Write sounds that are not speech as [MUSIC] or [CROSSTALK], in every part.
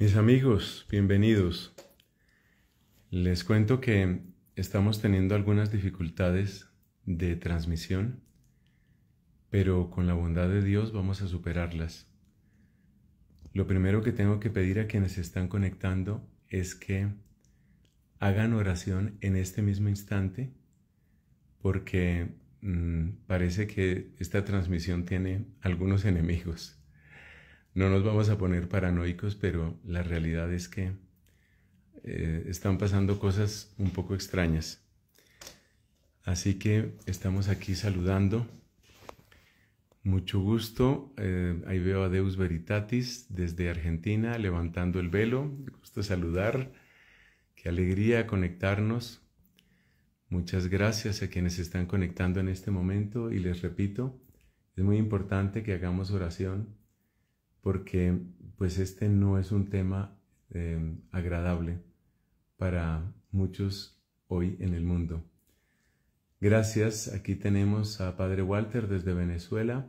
Mis amigos, bienvenidos. Les cuento que estamos teniendo algunas dificultades de transmisión, pero con la bondad de Dios vamos a superarlas. Lo primero que tengo que pedir a quienes están conectando es que hagan oración en este mismo instante, porque mm, parece que esta transmisión tiene algunos enemigos. No nos vamos a poner paranoicos, pero la realidad es que eh, están pasando cosas un poco extrañas. Así que estamos aquí saludando. Mucho gusto. Eh, ahí veo a Deus Veritatis desde Argentina levantando el velo. Gusto saludar. Qué alegría conectarnos. Muchas gracias a quienes están conectando en este momento y les repito, es muy importante que hagamos oración porque pues este no es un tema em, agradable para muchos hoy en el mundo. Gracias, aquí tenemos a Padre Walter desde Venezuela.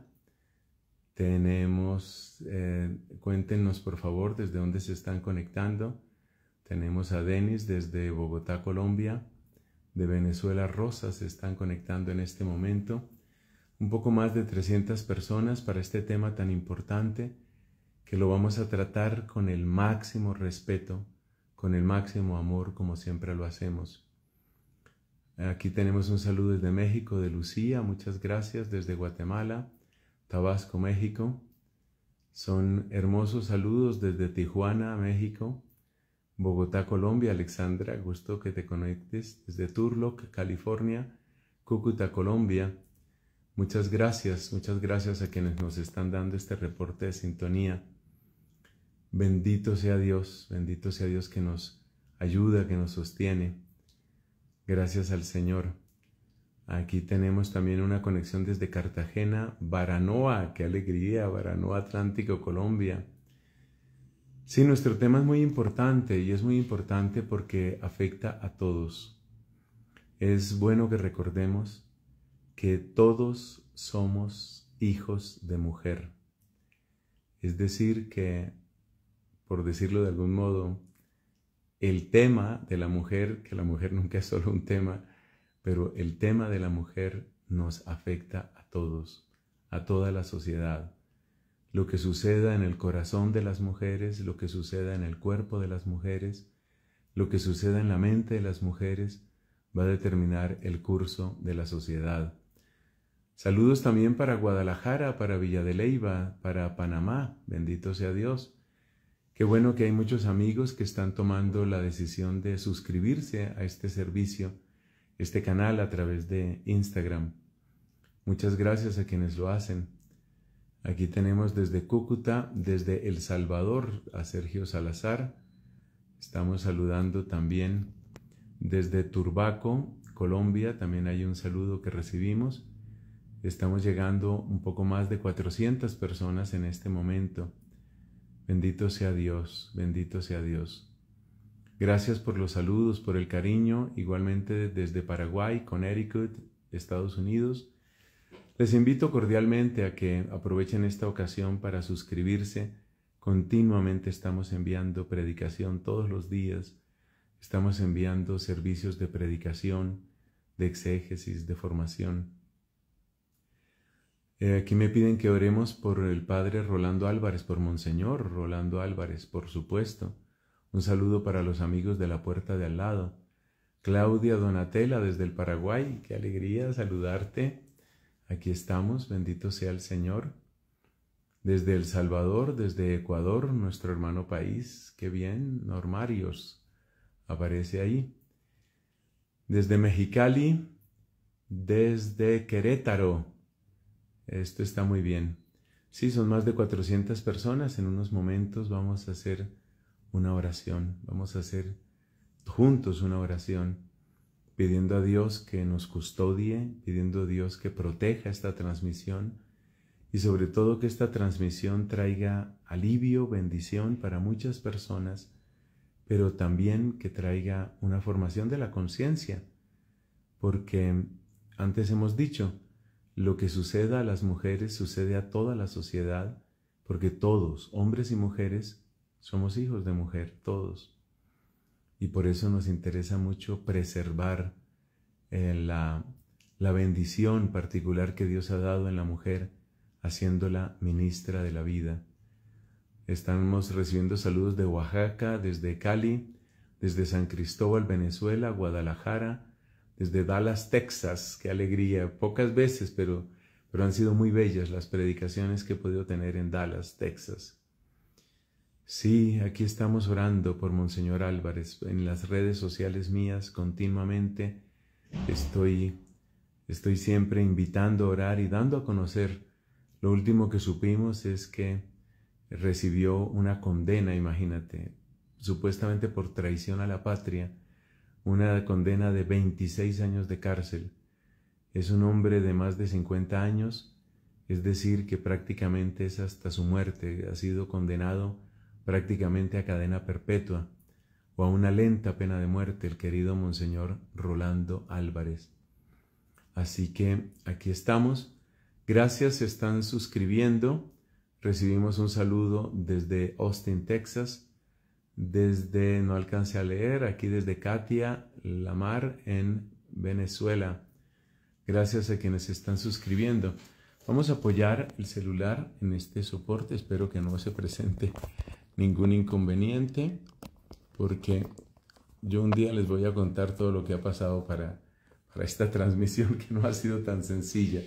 Tenemos, eh, cuéntenos por favor desde dónde se están conectando. Tenemos a Denis desde Bogotá, Colombia. De Venezuela, Rosa se están conectando en este momento. Un poco más de 300 personas para este tema tan importante que lo vamos a tratar con el máximo respeto, con el máximo amor, como siempre lo hacemos. Aquí tenemos un saludo desde México, de Lucía, muchas gracias, desde Guatemala, Tabasco, México. Son hermosos saludos desde Tijuana, México, Bogotá, Colombia, Alexandra, gusto que te conectes, desde Turlock, California, Cúcuta, Colombia. Muchas gracias, muchas gracias a quienes nos están dando este reporte de sintonía. Bendito sea Dios, bendito sea Dios que nos ayuda, que nos sostiene. Gracias al Señor. Aquí tenemos también una conexión desde Cartagena, Baranoa, qué alegría, Baranoa Atlántico, Colombia. Sí, nuestro tema es muy importante y es muy importante porque afecta a todos. Es bueno que recordemos que todos somos hijos de mujer. Es decir, que por decirlo de algún modo, el tema de la mujer, que la mujer nunca es solo un tema, pero el tema de la mujer nos afecta a todos, a toda la sociedad. Lo que suceda en el corazón de las mujeres, lo que suceda en el cuerpo de las mujeres, lo que suceda en la mente de las mujeres, va a determinar el curso de la sociedad. Saludos también para Guadalajara, para Villa de Leyva, para Panamá, bendito sea Dios. Qué bueno que hay muchos amigos que están tomando la decisión de suscribirse a este servicio, este canal a través de Instagram. Muchas gracias a quienes lo hacen. Aquí tenemos desde Cúcuta, desde El Salvador, a Sergio Salazar. Estamos saludando también desde Turbaco, Colombia. También hay un saludo que recibimos. Estamos llegando un poco más de 400 personas en este momento. Bendito sea Dios, bendito sea Dios. Gracias por los saludos, por el cariño, igualmente desde Paraguay, Connecticut, Estados Unidos. Les invito cordialmente a que aprovechen esta ocasión para suscribirse. Continuamente estamos enviando predicación todos los días. Estamos enviando servicios de predicación, de exégesis, de formación. Eh, aquí me piden que oremos por el padre Rolando Álvarez, por Monseñor Rolando Álvarez, por supuesto. Un saludo para los amigos de la puerta de al lado. Claudia Donatella desde el Paraguay, qué alegría saludarte. Aquí estamos, bendito sea el Señor. Desde El Salvador, desde Ecuador, nuestro hermano país, qué bien, Normarios, aparece ahí. Desde Mexicali, desde Querétaro, esto está muy bien. Sí, son más de 400 personas. En unos momentos vamos a hacer una oración. Vamos a hacer juntos una oración pidiendo a Dios que nos custodie, pidiendo a Dios que proteja esta transmisión y sobre todo que esta transmisión traiga alivio, bendición para muchas personas, pero también que traiga una formación de la conciencia, porque antes hemos dicho, lo que suceda a las mujeres sucede a toda la sociedad, porque todos, hombres y mujeres, somos hijos de mujer, todos. Y por eso nos interesa mucho preservar eh, la, la bendición particular que Dios ha dado en la mujer, haciéndola ministra de la vida. Estamos recibiendo saludos de Oaxaca, desde Cali, desde San Cristóbal, Venezuela, Guadalajara, desde Dallas, Texas. Qué alegría. Pocas veces, pero, pero han sido muy bellas las predicaciones que he podido tener en Dallas, Texas. Sí, aquí estamos orando por Monseñor Álvarez. En las redes sociales mías continuamente estoy, estoy siempre invitando a orar y dando a conocer. Lo último que supimos es que recibió una condena, imagínate, supuestamente por traición a la patria, una condena de 26 años de cárcel. Es un hombre de más de 50 años, es decir, que prácticamente es hasta su muerte, ha sido condenado prácticamente a cadena perpetua o a una lenta pena de muerte el querido Monseñor Rolando Álvarez. Así que aquí estamos. Gracias, se están suscribiendo. Recibimos un saludo desde Austin, Texas, desde, no alcancé a leer, aquí desde Katia Lamar en Venezuela. Gracias a quienes están suscribiendo. Vamos a apoyar el celular en este soporte, espero que no se presente [LAUGHS] ningún inconveniente, porque yo un día les voy a contar todo lo que ha pasado para, para esta transmisión [LAUGHS] que no ha sido tan sencilla.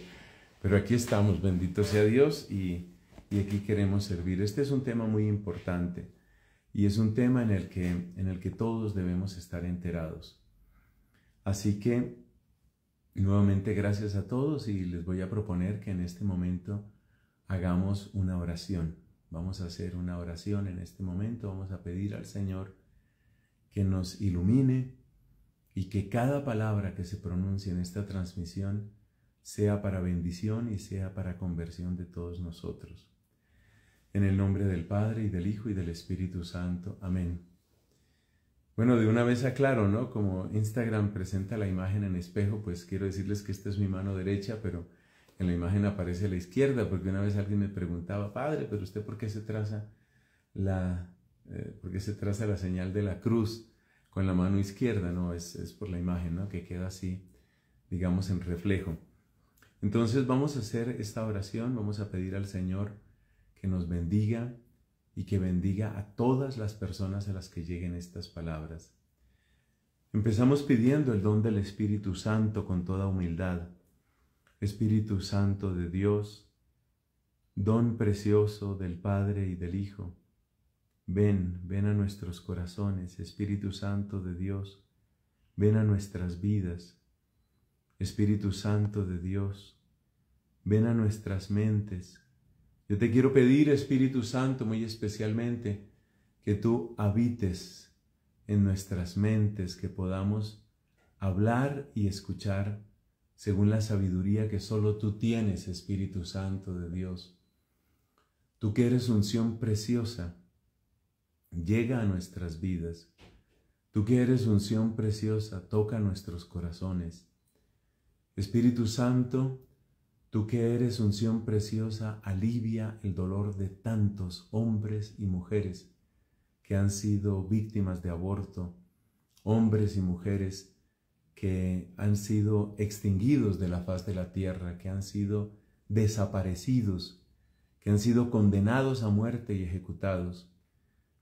Pero aquí estamos, bendito sea Dios, y, y aquí queremos servir. Este es un tema muy importante y es un tema en el que, en el que todos debemos estar enterados. Así que, nuevamente, gracias a todos y les voy a proponer que en este momento hagamos una oración. Vamos a hacer una oración en este momento, vamos a pedir al Señor que nos ilumine y que cada palabra que se pronuncie en esta transmisión sea para bendición y sea para conversión de todos nosotros. En el nombre del Padre y del Hijo y del Espíritu Santo. Amén. Bueno, de una vez aclaro, ¿no? Como Instagram presenta la imagen en espejo, pues quiero decirles que esta es mi mano derecha, pero en la imagen aparece la izquierda, porque una vez alguien me preguntaba, padre, pero usted por qué se traza la, eh, por qué se traza la señal de la cruz con la mano izquierda, no, es, es por la imagen, ¿no? Que queda así, digamos, en reflejo. Entonces vamos a hacer esta oración, vamos a pedir al Señor que nos bendiga y que bendiga a todas las personas a las que lleguen estas palabras. Empezamos pidiendo el don del Espíritu Santo con toda humildad Espíritu Santo de Dios, don precioso del Padre y del Hijo, ven, ven a nuestros corazones, Espíritu Santo de Dios, ven a nuestras vidas, Espíritu Santo de Dios, ven a nuestras mentes. Yo te quiero pedir, Espíritu Santo, muy especialmente, que tú habites en nuestras mentes, que podamos hablar y escuchar según la sabiduría que solo tú tienes, Espíritu Santo de Dios. Tú que eres unción preciosa, llega a nuestras vidas. Tú que eres unción preciosa, toca nuestros corazones. Espíritu Santo, tú que eres unción preciosa, alivia el dolor de tantos hombres y mujeres que han sido víctimas de aborto, hombres y mujeres que han sido extinguidos de la faz de la tierra, que han sido desaparecidos, que han sido condenados a muerte y ejecutados.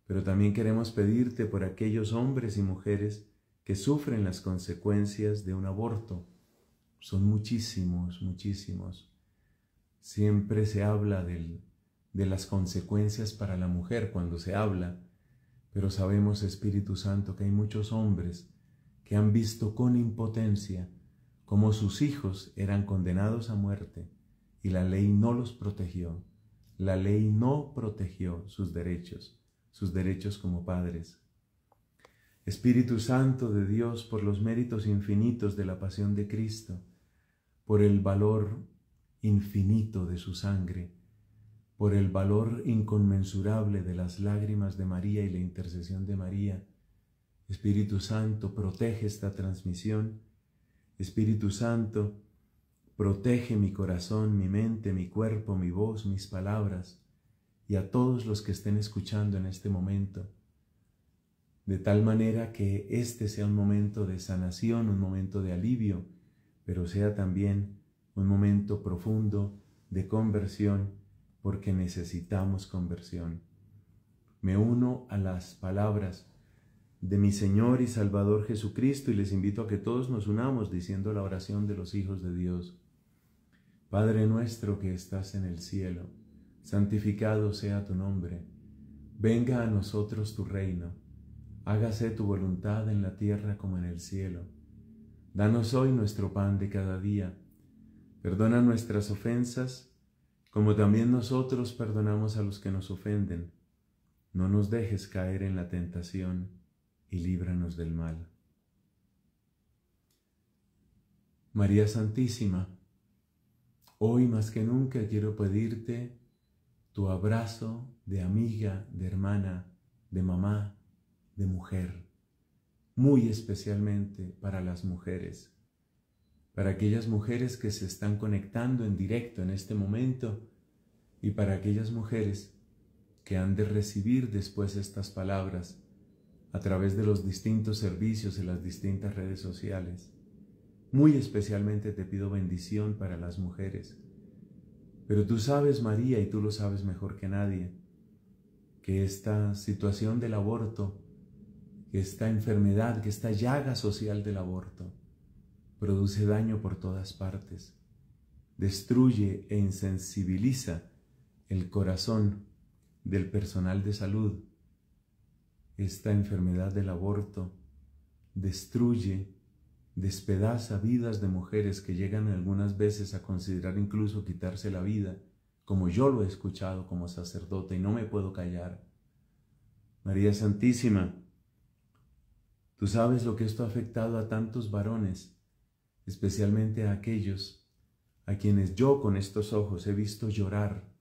Pero también queremos pedirte por aquellos hombres y mujeres que sufren las consecuencias de un aborto. Son muchísimos, muchísimos. Siempre se habla de las consecuencias para la mujer cuando se habla, pero sabemos, Espíritu Santo, que hay muchos hombres que han visto con impotencia cómo sus hijos eran condenados a muerte y la ley no los protegió. La ley no protegió sus derechos, sus derechos como padres. Espíritu Santo de Dios, por los méritos infinitos de la pasión de Cristo, por el valor infinito de su sangre, por el valor inconmensurable de las lágrimas de María y la intercesión de María, Espíritu Santo, protege esta transmisión. Espíritu Santo, protege mi corazón, mi mente, mi cuerpo, mi voz, mis palabras, y a todos los que estén escuchando en este momento, de tal manera que este sea un momento de sanación, un momento de alivio, pero sea también un momento profundo de conversión, porque necesitamos conversión. Me uno a las palabras de mi Señor y Salvador Jesucristo y les invito a que todos nos unamos diciendo la oración de los hijos de Dios. Padre nuestro que estás en el cielo, santificado sea tu nombre, venga a nosotros tu reino, hágase tu voluntad en la tierra como en el cielo. Danos hoy nuestro pan de cada día, perdona nuestras ofensas, como también nosotros perdonamos a los que nos ofenden. No nos dejes caer en la tentación y líbranos del mal. María Santísima, hoy más que nunca quiero pedirte tu abrazo de amiga, de hermana, de mamá, de mujer, muy especialmente para las mujeres, para aquellas mujeres que se están conectando en directo en este momento y para aquellas mujeres que han de recibir después estas palabras a través de los distintos servicios en las distintas redes sociales. Muy especialmente te pido bendición para las mujeres. Pero tú sabes, María, y tú lo sabes mejor que nadie, que esta situación del aborto, esta enfermedad, que esta llaga social del aborto, produce daño por todas partes, destruye e insensibiliza el corazón del personal de salud. Esta enfermedad del aborto destruye, despedaza vidas de mujeres que llegan algunas veces a considerar incluso quitarse la vida, como yo lo he escuchado como sacerdote y no me puedo callar. María Santísima, tú sabes lo que esto ha afectado a tantos varones, especialmente a aquellos a quienes yo con estos ojos he visto llorar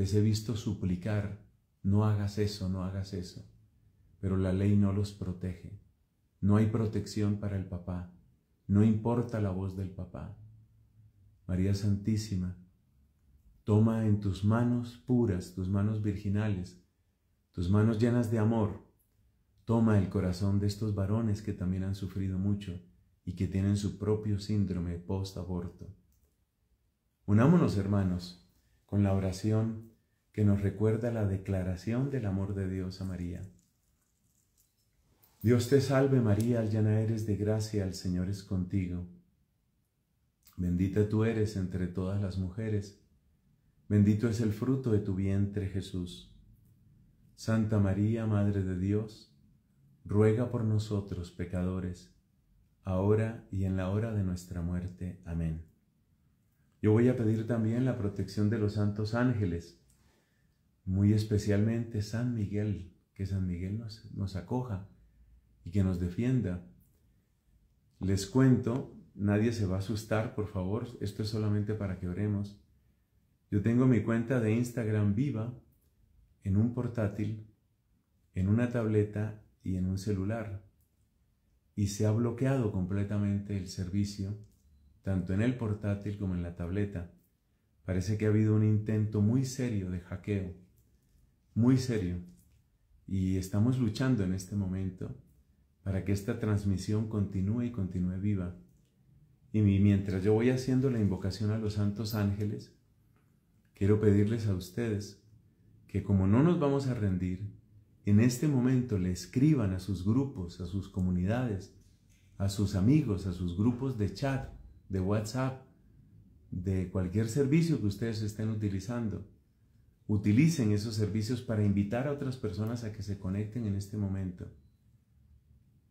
les he visto suplicar, no hagas eso, no hagas eso. Pero la ley no los protege. No hay protección para el papá. No importa la voz del papá. María Santísima, toma en tus manos puras, tus manos virginales, tus manos llenas de amor, toma el corazón de estos varones que también han sufrido mucho y que tienen su propio síndrome post-aborto. Unámonos, hermanos, con la oración que nos recuerda la declaración del amor de Dios a María. Dios te salve María, llena eres de gracia, el Señor es contigo. Bendita tú eres entre todas las mujeres, bendito es el fruto de tu vientre Jesús. Santa María, Madre de Dios, ruega por nosotros pecadores, ahora y en la hora de nuestra muerte. Amén. Yo voy a pedir también la protección de los santos ángeles, muy especialmente San Miguel, que San Miguel nos, nos acoja y que nos defienda. Les cuento, nadie se va a asustar, por favor, esto es solamente para que oremos. Yo tengo mi cuenta de Instagram viva en un portátil, en una tableta y en un celular. Y se ha bloqueado completamente el servicio, tanto en el portátil como en la tableta. Parece que ha habido un intento muy serio de hackeo muy serio y estamos luchando en este momento para que esta transmisión continúe y continúe viva. Y mientras yo voy haciendo la invocación a los santos ángeles, quiero pedirles a ustedes que como no nos vamos a rendir, en este momento le escriban a sus grupos, a sus comunidades, a sus amigos, a sus grupos de chat, de WhatsApp, de cualquier servicio que ustedes estén utilizando utilicen esos servicios para invitar a otras personas a que se conecten en este momento.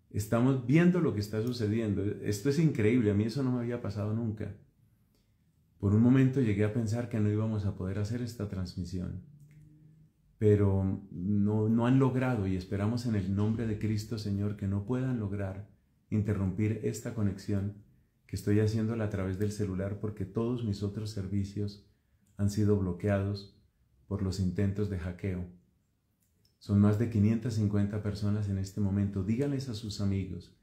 Estamos viendo lo que está sucediendo. Esto es increíble, a mí eso no me había pasado nunca. Por un momento llegué a pensar que no íbamos a poder hacer esta transmisión, pero no, no han logrado y esperamos en el nombre de Cristo Señor que no puedan lograr interrumpir esta conexión que estoy haciéndola a través del celular porque todos mis otros servicios han sido bloqueados por los intentos de hackeo. Son más de 550 personas en este momento. Díganles a sus amigos,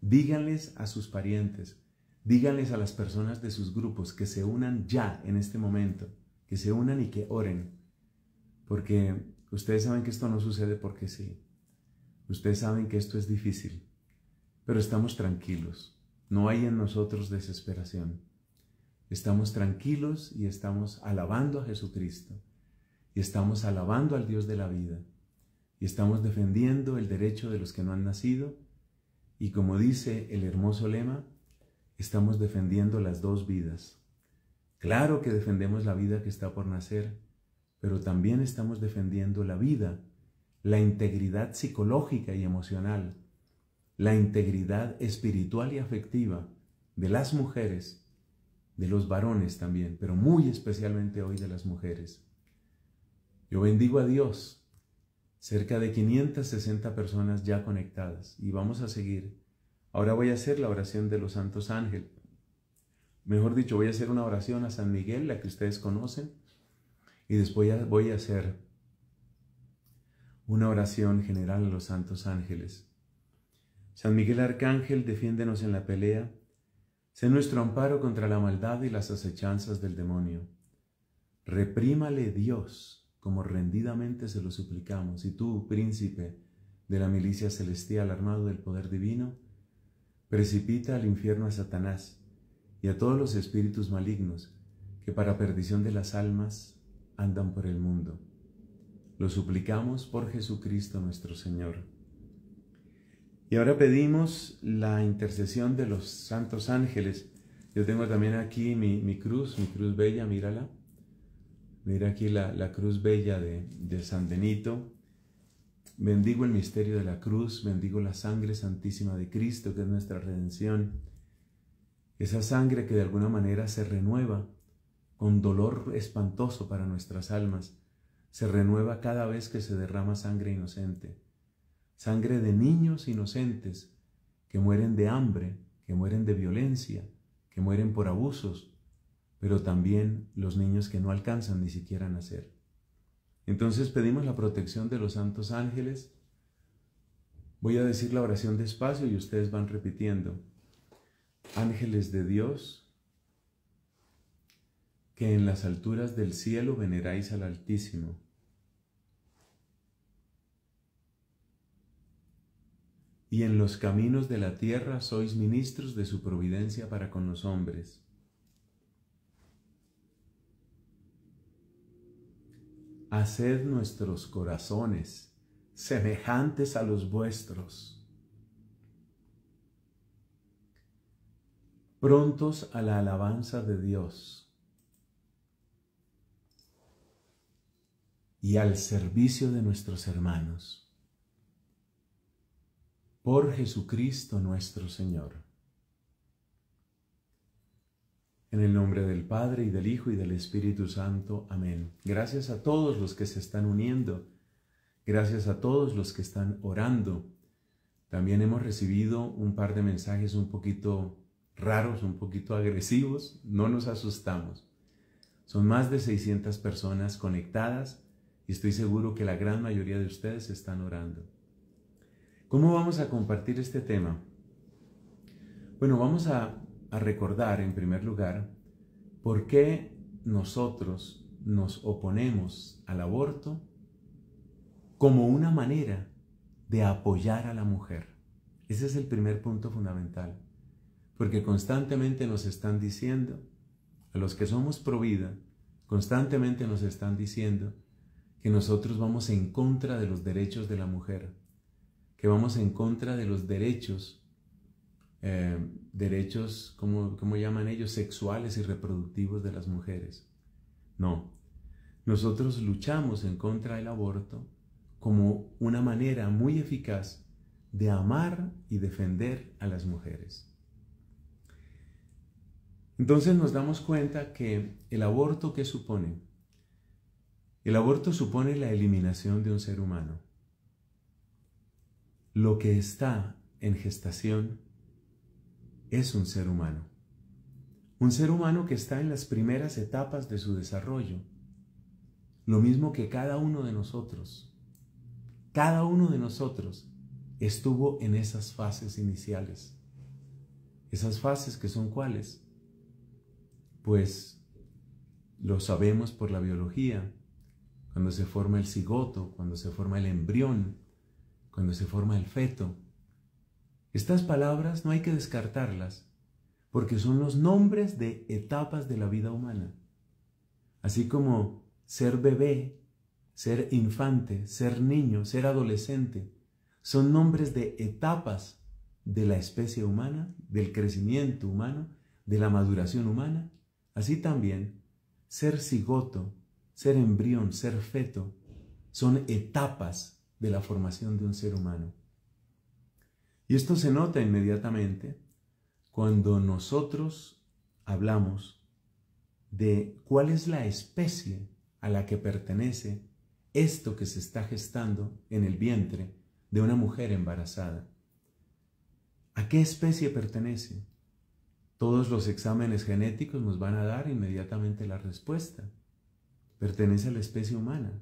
díganles a sus parientes, díganles a las personas de sus grupos que se unan ya en este momento, que se unan y que oren, porque ustedes saben que esto no sucede porque sí. Ustedes saben que esto es difícil, pero estamos tranquilos. No hay en nosotros desesperación. Estamos tranquilos y estamos alabando a Jesucristo. Y estamos alabando al Dios de la vida. Y estamos defendiendo el derecho de los que no han nacido. Y como dice el hermoso lema, estamos defendiendo las dos vidas. Claro que defendemos la vida que está por nacer, pero también estamos defendiendo la vida, la integridad psicológica y emocional, la integridad espiritual y afectiva de las mujeres, de los varones también, pero muy especialmente hoy de las mujeres. Yo bendigo a Dios, cerca de 560 personas ya conectadas y vamos a seguir. Ahora voy a hacer la oración de los santos ángeles. Mejor dicho, voy a hacer una oración a San Miguel, la que ustedes conocen, y después voy a hacer una oración general a los santos ángeles. San Miguel Arcángel, defiéndenos en la pelea, sé nuestro amparo contra la maldad y las acechanzas del demonio. Reprímale Dios, como rendidamente se lo suplicamos, y tú, príncipe de la milicia celestial armado del poder divino, precipita al infierno a Satanás y a todos los espíritus malignos que para perdición de las almas andan por el mundo. Lo suplicamos por Jesucristo nuestro Señor. Y ahora pedimos la intercesión de los santos ángeles. Yo tengo también aquí mi, cruz, mi cruz bella, mírala. Mira aquí la, cruz bella de, de San Benito. Bendigo el misterio de la cruz, bendigo la sangre santísima de Cristo, que es nuestra redención. Esa sangre que de alguna manera se renueva con dolor espantoso para nuestras almas, se renueva cada vez que se derrama sangre inocente sangre de niños inocentes que mueren de hambre, que mueren de violencia, que mueren por abusos, pero también los niños que no alcanzan ni siquiera a nacer. Entonces pedimos la protección de los santos ángeles. Voy a decir la oración despacio y ustedes van repitiendo. Ángeles de Dios, que en las alturas del cielo veneráis al Altísimo. Y en los caminos de la tierra sois ministros de su providencia para con los hombres. Haced nuestros corazones semejantes a los vuestros, prontos a la alabanza de Dios y al servicio de nuestros hermanos por Jesucristo nuestro Señor. En el nombre del Padre y del Hijo y del Espíritu Santo. Amén. Gracias a todos los que se están uniendo. Gracias a todos los que están orando. También hemos recibido un par de mensajes un poquito raros, un poquito agresivos. No nos asustamos. Son más de 600 personas conectadas y estoy seguro que la gran mayoría de ustedes están orando. ¿Cómo vamos a compartir este tema? Bueno, vamos a, recordar en primer lugar por qué nosotros nos oponemos al aborto como una manera de apoyar a la mujer. Ese es el primer punto fundamental. Porque constantemente nos están diciendo, a los que somos pro vida, constantemente nos están diciendo que nosotros vamos en contra de los derechos de la mujer que vamos en contra de los derechos, eh, derechos, como, llaman ellos, sexuales y reproductivos de las mujeres. No, nosotros luchamos en contra del aborto como una manera muy eficaz de amar y defender a las mujeres. Entonces nos damos cuenta que el aborto, ¿qué supone? El aborto supone la eliminación de un ser humano lo que está en gestación es un ser humano. Un ser humano que está en las primeras etapas de su desarrollo. Lo mismo que cada uno de nosotros. Cada uno de nosotros estuvo en esas fases iniciales. Esas fases que son cuáles? Pues lo sabemos por la biología. Cuando se forma el cigoto, cuando se forma el embrión, cuando se forma el feto. Estas palabras no hay que descartarlas, porque son los nombres de etapas de la vida humana. Así como ser bebé, ser infante, ser niño, ser adolescente, son nombres de etapas de la especie humana, del crecimiento humano, de la maduración humana. Así también, ser cigoto, ser embrión, ser feto, son etapas de la formación de un ser humano. Y esto se nota inmediatamente cuando nosotros hablamos de cuál es la especie a la que pertenece esto que se está gestando en el vientre de una mujer embarazada. ¿A qué especie pertenece? Todos los exámenes genéticos nos van a dar inmediatamente la respuesta. Pertenece a la especie humana.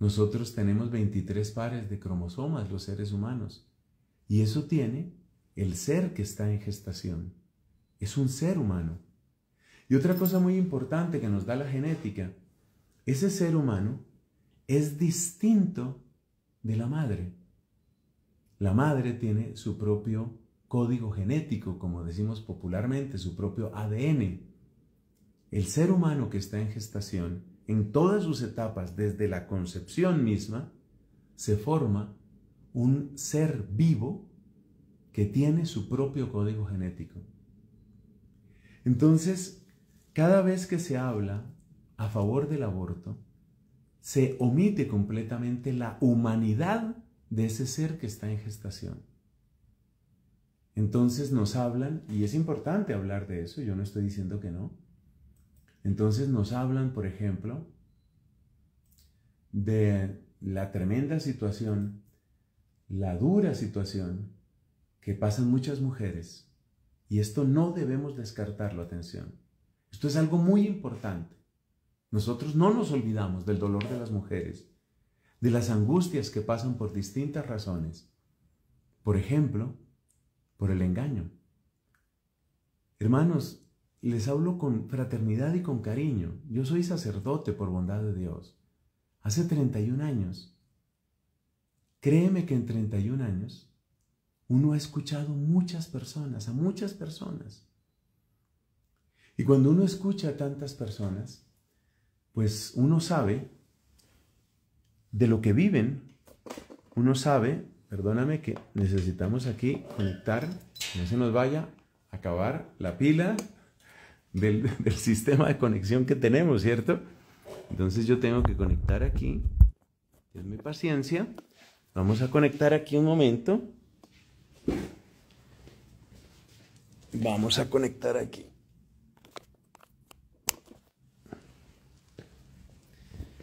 Nosotros tenemos 23 pares de cromosomas, los seres humanos, y eso tiene el ser que está en gestación. Es un ser humano. Y otra cosa muy importante que nos da la genética, ese ser humano es distinto de la madre. La madre tiene su propio código genético, como decimos popularmente, su propio ADN. El ser humano que está en gestación, en todas sus etapas, desde la concepción misma, se forma un ser vivo que tiene su propio código genético. Entonces, cada vez que se habla a favor del aborto, se omite completamente la humanidad de ese ser que está en gestación. Entonces nos hablan, y es importante hablar de eso, yo no estoy diciendo que no. Entonces nos hablan, por ejemplo, de la tremenda situación, la dura situación que pasan muchas mujeres. Y esto no debemos descartarlo, atención. Esto es algo muy importante. Nosotros no nos olvidamos del dolor de las mujeres, de las angustias que pasan por distintas razones. Por ejemplo, por el engaño. Hermanos, les hablo con fraternidad y con cariño. Yo soy sacerdote por bondad de Dios. Hace 31 años. Créeme que en 31 años uno ha escuchado muchas personas, a muchas personas. Y cuando uno escucha a tantas personas, pues uno sabe de lo que viven, uno sabe Perdóname que necesitamos aquí conectar, no se nos vaya a acabar la pila del, [LAUGHS] del sistema de conexión que tenemos, ¿cierto? Entonces yo tengo que conectar aquí. Es mi paciencia. Vamos a conectar aquí un momento. Vamos a conectar aquí.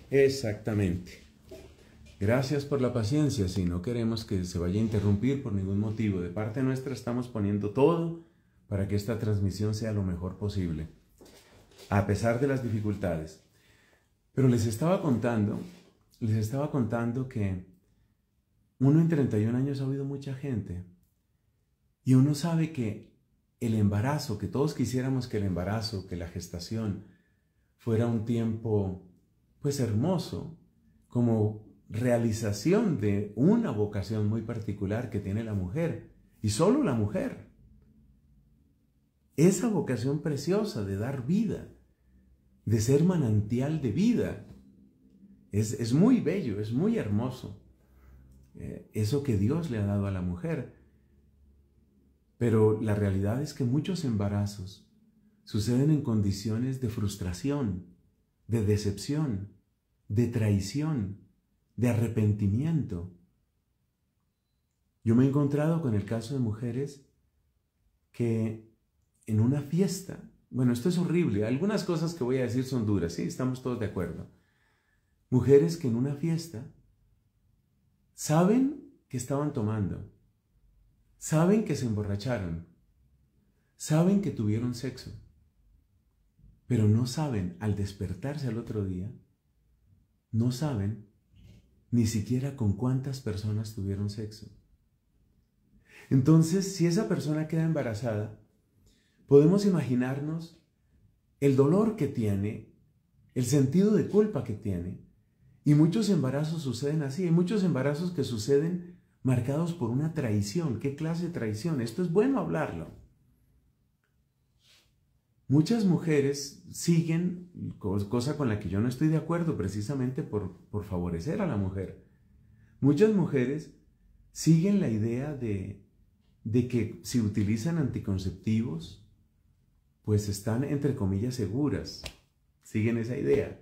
Exactamente. Gracias por la paciencia. Si no queremos que se vaya a interrumpir por ningún motivo, de parte nuestra estamos poniendo todo para que esta transmisión sea lo mejor posible, a pesar de las dificultades. Pero les estaba contando, les estaba contando que uno en 31 años ha oído mucha gente y uno sabe que el embarazo, que todos quisiéramos que el embarazo, que la gestación fuera un tiempo pues hermoso, como realización de una vocación muy particular que tiene la mujer, y solo la mujer. Esa vocación preciosa de dar vida, de ser manantial de vida, es, muy bello, es muy hermoso. Eh, eso que Dios le ha dado a la mujer. Pero la realidad es que muchos embarazos suceden en condiciones de frustración, de decepción, de traición, de arrepentimiento. Yo me he encontrado con el caso de mujeres que en una fiesta, bueno, esto es horrible, algunas cosas que voy a decir son duras, sí, estamos todos de acuerdo. Mujeres que en una fiesta saben que estaban tomando, saben que se emborracharon, saben que tuvieron sexo, pero no saben al despertarse al otro día, no saben ni siquiera con cuántas personas tuvieron sexo. Entonces, si esa persona queda embarazada, podemos imaginarnos el dolor que tiene el sentido de culpa que tiene. Y muchos embarazos suceden así. Hay muchos embarazos que suceden marcados por una traición. ¿Qué clase de traición? Esto es bueno hablarlo. Muchas mujeres siguen, cosa con la que yo no estoy de acuerdo precisamente por, por favorecer a la mujer. Muchas mujeres siguen la idea de, de que si utilizan anticonceptivos, pues están entre comillas seguras. Siguen esa idea.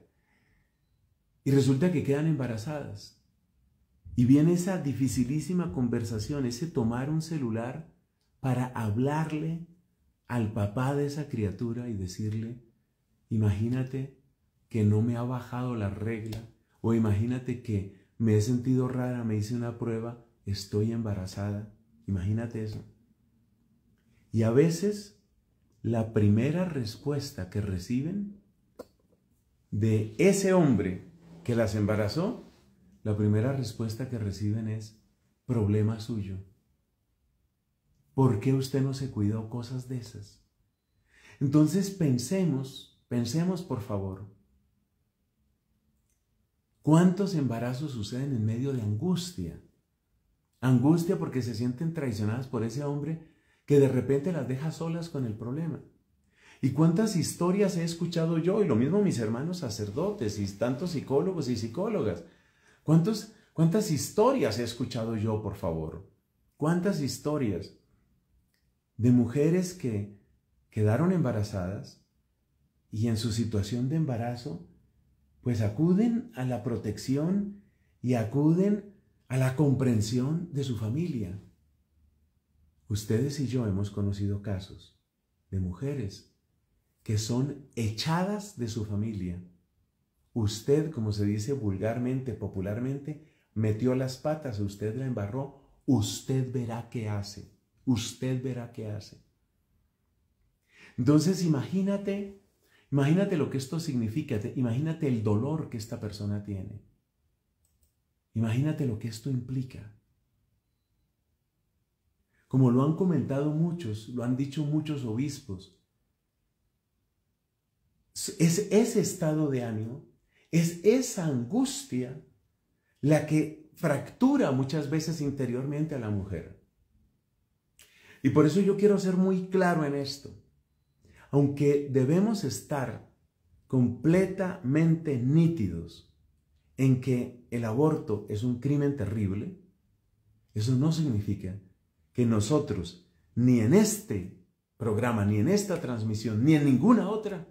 Y resulta que quedan embarazadas. Y viene esa dificilísima conversación, ese tomar un celular para hablarle al papá de esa criatura y decirle, imagínate que no me ha bajado la regla, o imagínate que me he sentido rara, me hice una prueba, estoy embarazada. Imagínate eso. Y a veces la primera respuesta que reciben de ese hombre que las embarazó, la primera respuesta que reciben es problema suyo. ¿Por qué usted no se cuidó cosas de esas? Entonces pensemos, pensemos por favor, ¿cuántos embarazos suceden en medio de angustia? Angustia porque se sienten traicionadas por ese hombre que de repente las deja solas con el problema. ¿Y cuántas historias he escuchado yo? Y lo mismo mis hermanos sacerdotes y tantos psicólogos y psicólogas. ¿Cuántos, ¿Cuántas historias he escuchado yo, por favor? ¿Cuántas historias de mujeres que quedaron embarazadas y en su situación de embarazo, pues acuden a la protección y acuden a la comprensión de su familia? Ustedes y yo hemos conocido casos de mujeres que son echadas de su familia. Usted, como se dice vulgarmente, popularmente, metió las patas, usted la embarró, usted verá qué hace, usted verá qué hace. Entonces imagínate, imagínate lo que esto significa, imagínate el dolor que esta persona tiene. Imagínate lo que esto implica. Como lo han comentado muchos, lo han dicho muchos obispos, es ese estado de ánimo, es esa angustia la que fractura muchas veces interiormente a la mujer. Y por eso yo quiero ser muy claro en esto. Aunque debemos estar completamente nítidos en que el aborto es un crimen terrible, eso no significa que nosotros, ni en este programa, ni en esta transmisión, ni en ninguna otra,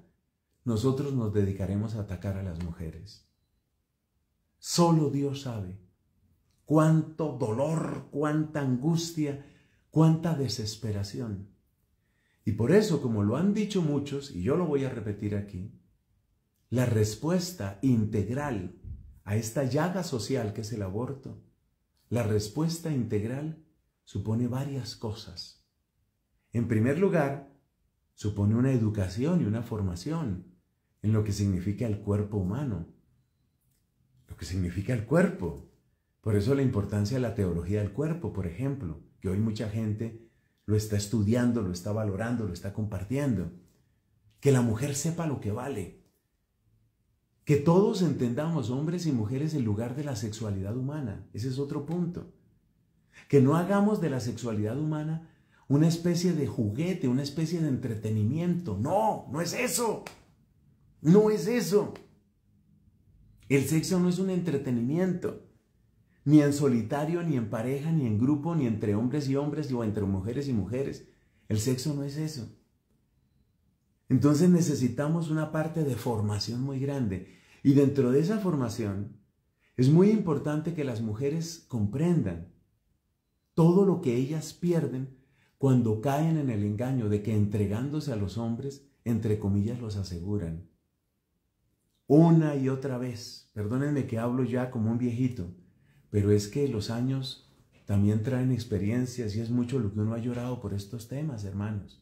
nosotros nos dedicaremos a atacar a las mujeres. Solo Dios sabe cuánto dolor, cuánta angustia, cuánta desesperación. Y por eso, como lo han dicho muchos, y yo lo voy a repetir aquí, la respuesta integral a esta llaga social que es el aborto, la respuesta integral supone varias cosas. En primer lugar, supone una educación y una formación en lo que significa el cuerpo humano, lo que significa el cuerpo. Por eso la importancia de la teología del cuerpo, por ejemplo, que hoy mucha gente lo está estudiando, lo está valorando, lo está compartiendo. Que la mujer sepa lo que vale. Que todos entendamos, hombres y mujeres, el lugar de la sexualidad humana. Ese es otro punto. Que no hagamos de la sexualidad humana una especie de juguete, una especie de entretenimiento. No, no es eso. No es eso. El sexo no es un entretenimiento, ni en solitario, ni en pareja, ni en grupo, ni entre hombres y hombres, o entre mujeres y mujeres. El sexo no es eso. Entonces necesitamos una parte de formación muy grande. Y dentro de esa formación es muy importante que las mujeres comprendan todo lo que ellas pierden cuando caen en el engaño de que entregándose a los hombres, entre comillas, los aseguran una y otra vez. Perdónenme que hablo ya como un viejito, pero es que los años también traen experiencias y es mucho lo que uno ha llorado por estos temas, hermanos.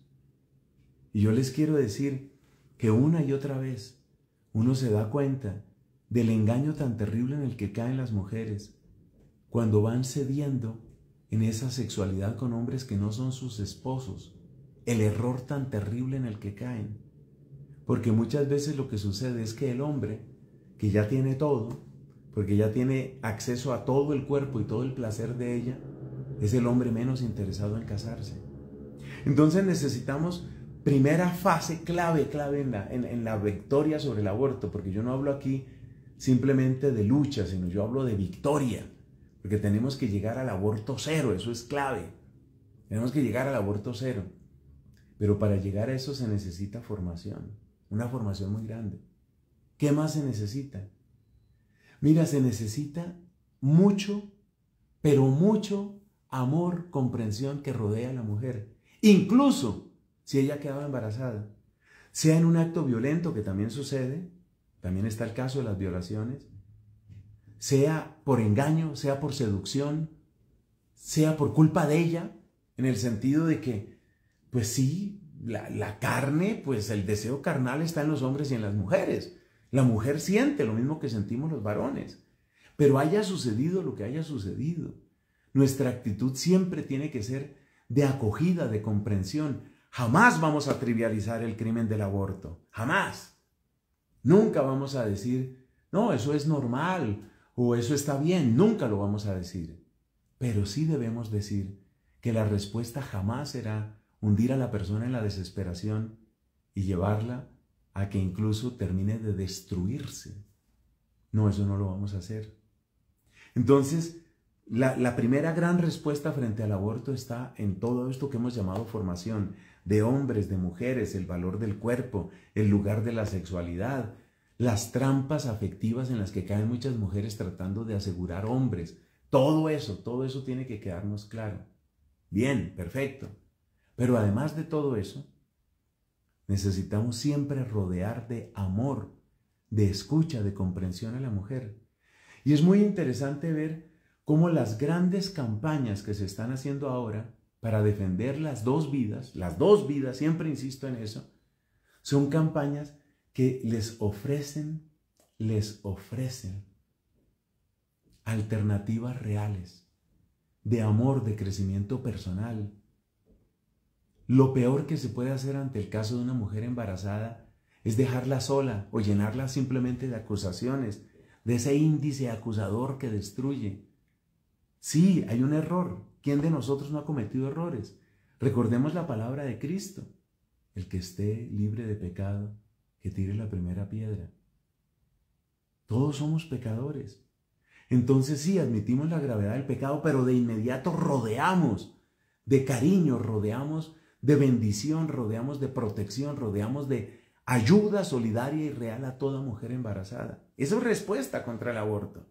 Y yo les quiero decir que una y otra vez uno se da cuenta del engaño tan terrible en el que caen las mujeres cuando van cediendo en esa sexualidad con hombres que no son sus esposos, el error tan terrible en el que caen Porque muchas veces lo que sucede es que el hombre, que ya tiene todo, porque ya tiene acceso a todo el cuerpo y todo el placer de ella, es el hombre menos interesado en casarse. Entonces necesitamos primera fase clave, clave en la, en, la victoria sobre el aborto, porque yo no hablo aquí simplemente de lucha, sino yo hablo de victoria, porque tenemos que llegar al aborto cero, eso es clave. Tenemos que llegar al aborto cero. Pero para llegar a eso se necesita formación, una formación muy grande. ¿Qué más se necesita? Mira, se necesita mucho, pero mucho amor, comprensión que rodea a la mujer. Incluso si ella quedaba embarazada. Sea en un acto violento, que también sucede, también está el caso de las violaciones, sea por engaño, sea por seducción, sea por culpa de ella, en el sentido de que, pues sí, la, la, carne, pues el deseo carnal está en los hombres y en las mujeres. La mujer siente lo mismo que sentimos los varones. Pero haya sucedido lo que haya sucedido, nuestra actitud siempre tiene que ser de acogida, de comprensión. Jamás vamos a trivializar el crimen del aborto. Jamás. Nunca vamos a decir, no, eso es normal o eso está bien. Nunca lo vamos a decir. Pero sí debemos decir que la respuesta jamás será hundir a la persona en la desesperación y llevarla a que incluso termine de destruirse. No, eso no lo vamos a hacer. Entonces, la, primera gran respuesta frente al aborto está en todo esto que hemos llamado formación de hombres, de mujeres, el valor del cuerpo, el lugar de la sexualidad, las trampas afectivas en las que caen muchas mujeres tratando de asegurar hombres. Todo eso, todo eso tiene que quedarnos claro. Bien, perfecto. Pero además de todo eso, necesitamos siempre rodear de amor, de escucha, de comprensión a la mujer. Y es muy interesante ver cómo las grandes campañas que se están haciendo ahora para defender las dos vidas, las dos vidas, siempre insisto en eso, son campañas que les ofrecen, les ofrecen alternativas reales de amor, de crecimiento personal. Lo peor que se puede hacer ante el caso de una mujer embarazada es dejarla sola o llenarla simplemente de acusaciones, de ese índice acusador que destruye, Sí, hay un error. ¿Quién de nosotros no ha cometido errores? Recordemos la palabra de Cristo. El que esté libre de pecado, que tire la primera piedra. Todos somos pecadores. Entonces sí, admitimos la gravedad del pecado, pero de inmediato rodeamos de cariño, rodeamos de bendición, rodeamos de protección, rodeamos de ayuda solidaria y real a toda mujer embarazada. Esa es respuesta contra el aborto.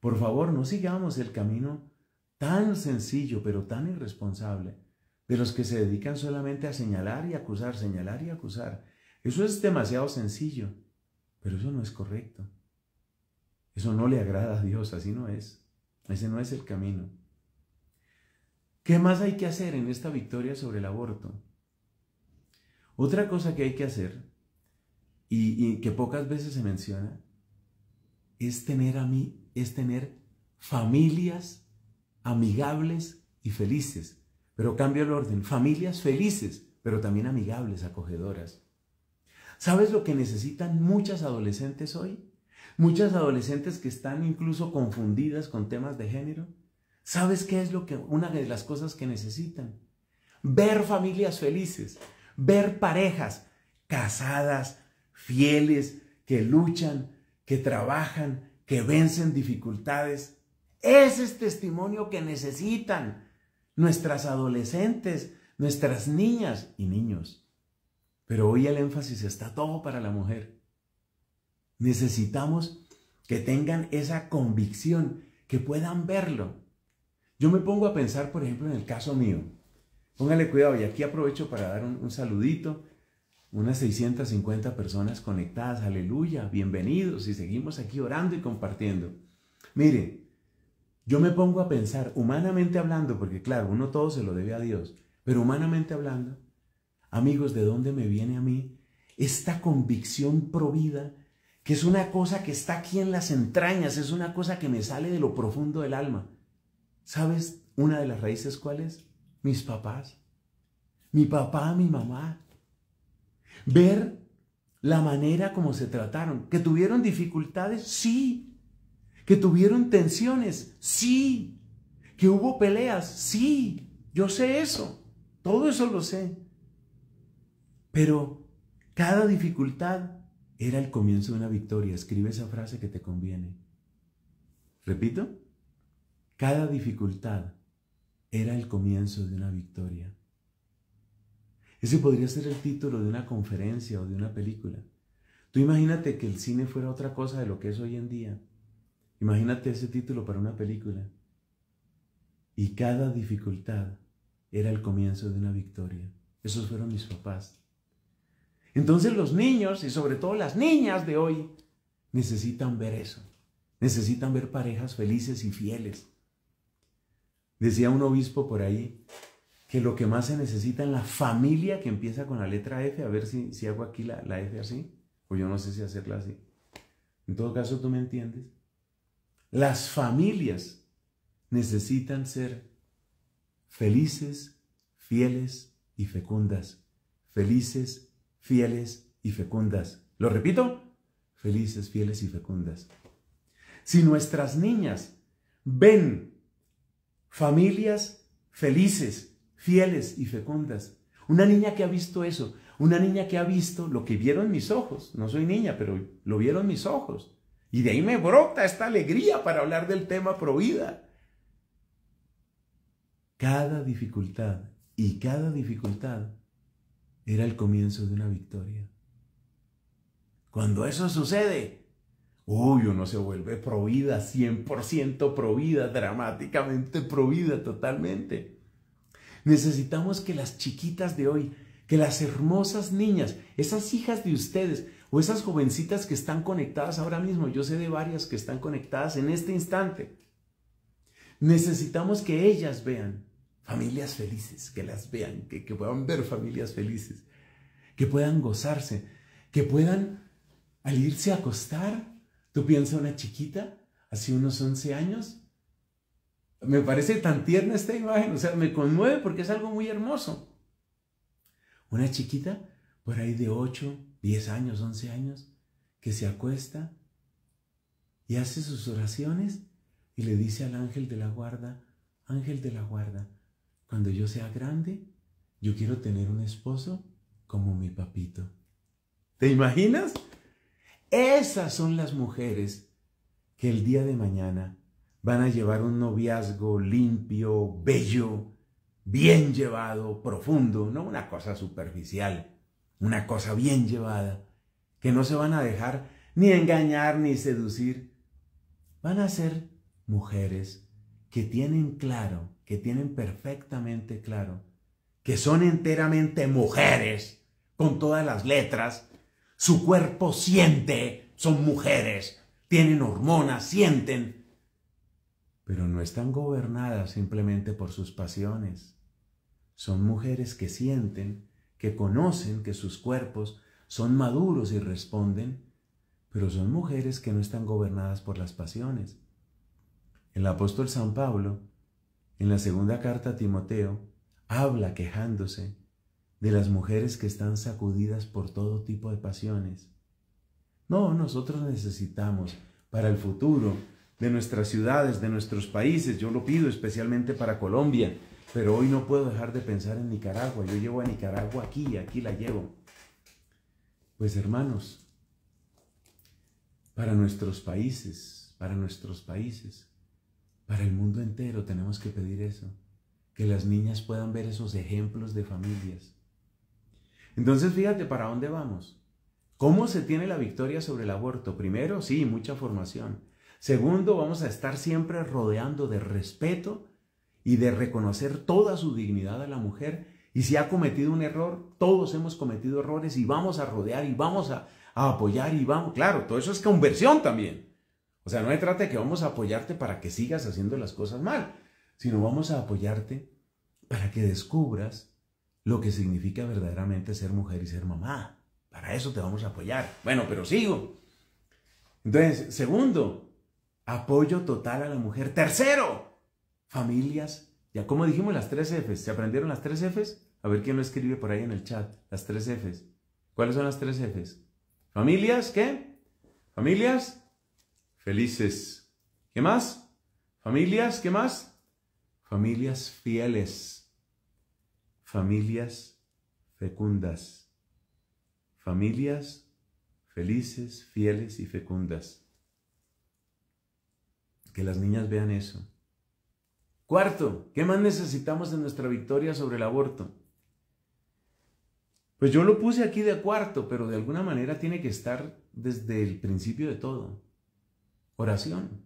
Por favor, no sigamos el camino tan sencillo, pero tan irresponsable, de los que se dedican solamente a señalar y acusar, señalar y acusar. Eso es demasiado sencillo, pero eso no es correcto. Eso no le agrada a Dios, así no es. Ese no es el camino. ¿Qué más hay que hacer en esta victoria sobre el aborto? Otra cosa que hay que hacer, y, que pocas veces se menciona, es tener a mí es tener familias amigables y felices. Pero cambio el orden, familias felices, pero también amigables, acogedoras. ¿Sabes lo que necesitan muchas adolescentes hoy? Muchas adolescentes que están incluso confundidas con temas de género. ¿Sabes qué es lo que una de las cosas que necesitan? Ver familias felices, ver parejas casadas, fieles, que luchan, que trabajan, que vencen dificultades. Ese es testimonio que necesitan nuestras adolescentes, nuestras niñas y niños. Pero hoy el énfasis está todo para la mujer. Necesitamos que tengan esa convicción, que puedan verlo. Yo me pongo a pensar, por ejemplo, en el caso mío. Póngale cuidado, y aquí aprovecho para dar un, un saludito unas 650 personas conectadas, aleluya, bienvenidos y seguimos aquí orando y compartiendo. Mire, yo me pongo a pensar, humanamente hablando, porque claro, uno todo se lo debe a Dios, pero humanamente hablando, amigos, ¿de dónde me viene a mí esta convicción provida? Que es una cosa que está aquí en las entrañas, es una cosa que me sale de lo profundo del alma. ¿Sabes una de las raíces cuáles? Mis papás. Mi papá, mi mamá, Ver la manera como se trataron. ¿Que tuvieron dificultades? Sí. ¿Que tuvieron tensiones? Sí. ¿Que hubo peleas? Sí. Yo sé eso. Todo eso lo sé. Pero cada dificultad era el comienzo de una victoria. Escribe esa frase que te conviene. Repito, cada dificultad era el comienzo de una victoria. Ese podría ser el título de una conferencia o de una película. Tú imagínate que el cine fuera otra cosa de lo que es hoy en día. Imagínate ese título para una película. Y cada dificultad era el comienzo de una victoria. Esos fueron mis papás. Entonces los niños y sobre todo las niñas de hoy necesitan ver eso. Necesitan ver parejas felices y fieles. Decía un obispo por ahí que lo que más se necesita en la familia que empieza con la letra F, a ver si, si hago aquí la, la F así, o yo no sé si hacerla así. En todo caso, tú me entiendes. Las familias necesitan ser felices, fieles y fecundas. Felices, fieles y fecundas. ¿Lo repito? Felices, fieles y fecundas. Si nuestras niñas ven familias felices, fieles y fecundas, una niña que ha visto eso, una niña que ha visto lo que vieron mis ojos, no soy niña, pero lo vieron mis ojos, y de ahí me brota esta alegría para hablar del tema vida. Cada dificultad y cada dificultad era el comienzo de una victoria. Cuando eso sucede, uy, uno se vuelve provida, 100% provida, dramáticamente provida totalmente. Necesitamos que las chiquitas de hoy, que las hermosas niñas, esas hijas de ustedes o esas jovencitas que están conectadas ahora mismo, yo sé de varias que están conectadas en este instante, necesitamos que ellas vean familias felices, que las vean, que, puedan ver familias felices, que puedan gozarse, que puedan al irse a acostar, tú piensas una chiquita, así unos 11 años, me parece tan tierna esta imagen, o sea, me conmueve porque es algo muy hermoso. Una chiquita por ahí de 8, 10 años, 11 años, que se acuesta y hace sus oraciones y le dice al ángel de la guarda, ángel de la guarda, cuando yo sea grande, yo quiero tener un esposo como mi papito. ¿Te imaginas? Esas son las mujeres que el día de mañana van a llevar un noviazgo limpio, bello, bien llevado, profundo, no una cosa superficial, una cosa bien llevada, que no se van a dejar ni engañar ni seducir. Van a ser mujeres que tienen claro que tienen perfectamente claro que son enteramente mujeres, con todas las letras, su cuerpo siente, son mujeres, tienen hormonas, sienten, pero no están gobernadas simplemente por sus pasiones. Son mujeres que sienten, que conocen que sus cuerpos son maduros y responden, pero son mujeres que no están gobernadas por las pasiones. El apóstol San Pablo en la segunda carta a Timoteo, habla quejándose de las mujeres que están sacudidas por todo tipo de pasiones. No, nosotros necesitamos para el futuro de nuestras ciudades, de nuestros países, yo lo pido especialmente para Colombia, pero hoy no puedo dejar de pensar en Nicaragua, yo llevo a Nicaragua aquí, aquí la llevo. Pues hermanos, para nuestros países, para nuestros países, para el mundo entero tenemos que pedir eso, que las niñas puedan ver esos ejemplos de familias. Entonces fíjate para dónde vamos. ¿Cómo se tiene la victoria sobre el aborto? Primero, sí, mucha formación. Segundo, vamos a estar siempre rodeando de respeto y de reconocer toda su dignidad a la mujer. Y si ha cometido un error, todos hemos cometido errores y vamos a rodear y vamos a, a apoyar y vamos. Claro, todo eso es conversión también. O sea, no se trata de que vamos a apoyarte para que sigas haciendo las cosas mal, sino vamos a apoyarte para que descubras lo que significa verdaderamente ser mujer y ser mamá. Para eso te vamos a apoyar. Bueno, pero sigo. Entonces, segundo, apoyo total a la mujer. Tercero, familias. Ya como dijimos las tres Fs, ¿se aprendieron las tres Fs? A ver quién lo escribe por ahí en el chat. Las tres Fs. ¿Cuáles son las tres Fs? Familias, ¿qué? Familias felices. ¿Qué más? Familias, ¿qué más? Familias fieles. Familias fecundas. Familias felices, fieles y fecundas. Que las niñas vean eso. Cuarto, ¿qué más necesitamos en nuestra victoria sobre el aborto? Pues yo lo puse aquí de cuarto, pero de alguna manera tiene que estar desde el principio de todo. Oración.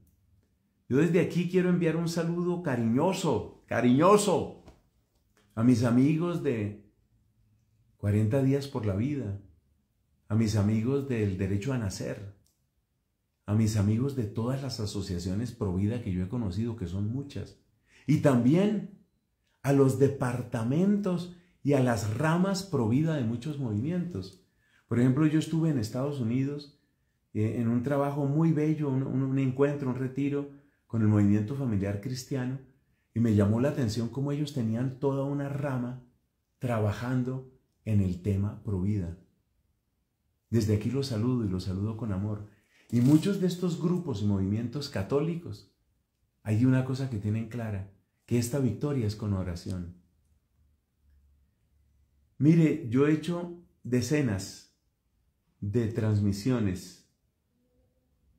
Yo desde aquí quiero enviar un saludo cariñoso, cariñoso a mis amigos de 40 días por la vida, a mis amigos del derecho a nacer, a mis amigos de todas las asociaciones pro vida que yo he conocido, que son muchas, y también a los departamentos y a las ramas provida de muchos movimientos. Por ejemplo, yo estuve en Estados Unidos eh, en un trabajo muy bello, un, encuentro, un retiro con el movimiento familiar cristiano y me llamó la atención cómo ellos tenían toda una rama trabajando en el tema provida. Desde aquí los saludo y los saludo con amor. Y muchos de estos grupos y movimientos católicos, hay una cosa que tienen clara, que esta victoria es con oración. Mire, yo he hecho decenas de transmisiones,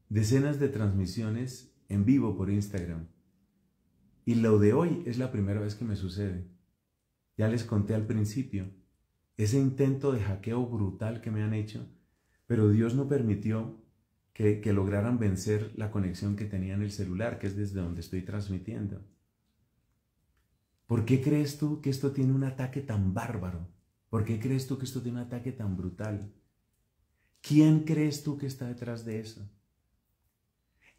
decenas de transmisiones en vivo por Instagram. Y lo de hoy es la primera vez que me sucede. Ya les conté al principio ese intento de hackeo brutal que me han hecho, pero Dios no permitió que, que lograran vencer la conexión que tenía en el celular, que es desde donde estoy transmitiendo. ¿Por qué crees tú que esto tiene un ataque tan bárbaro? ¿Por qué crees tú que esto tiene un ataque tan brutal? ¿Quién crees tú que está detrás de eso?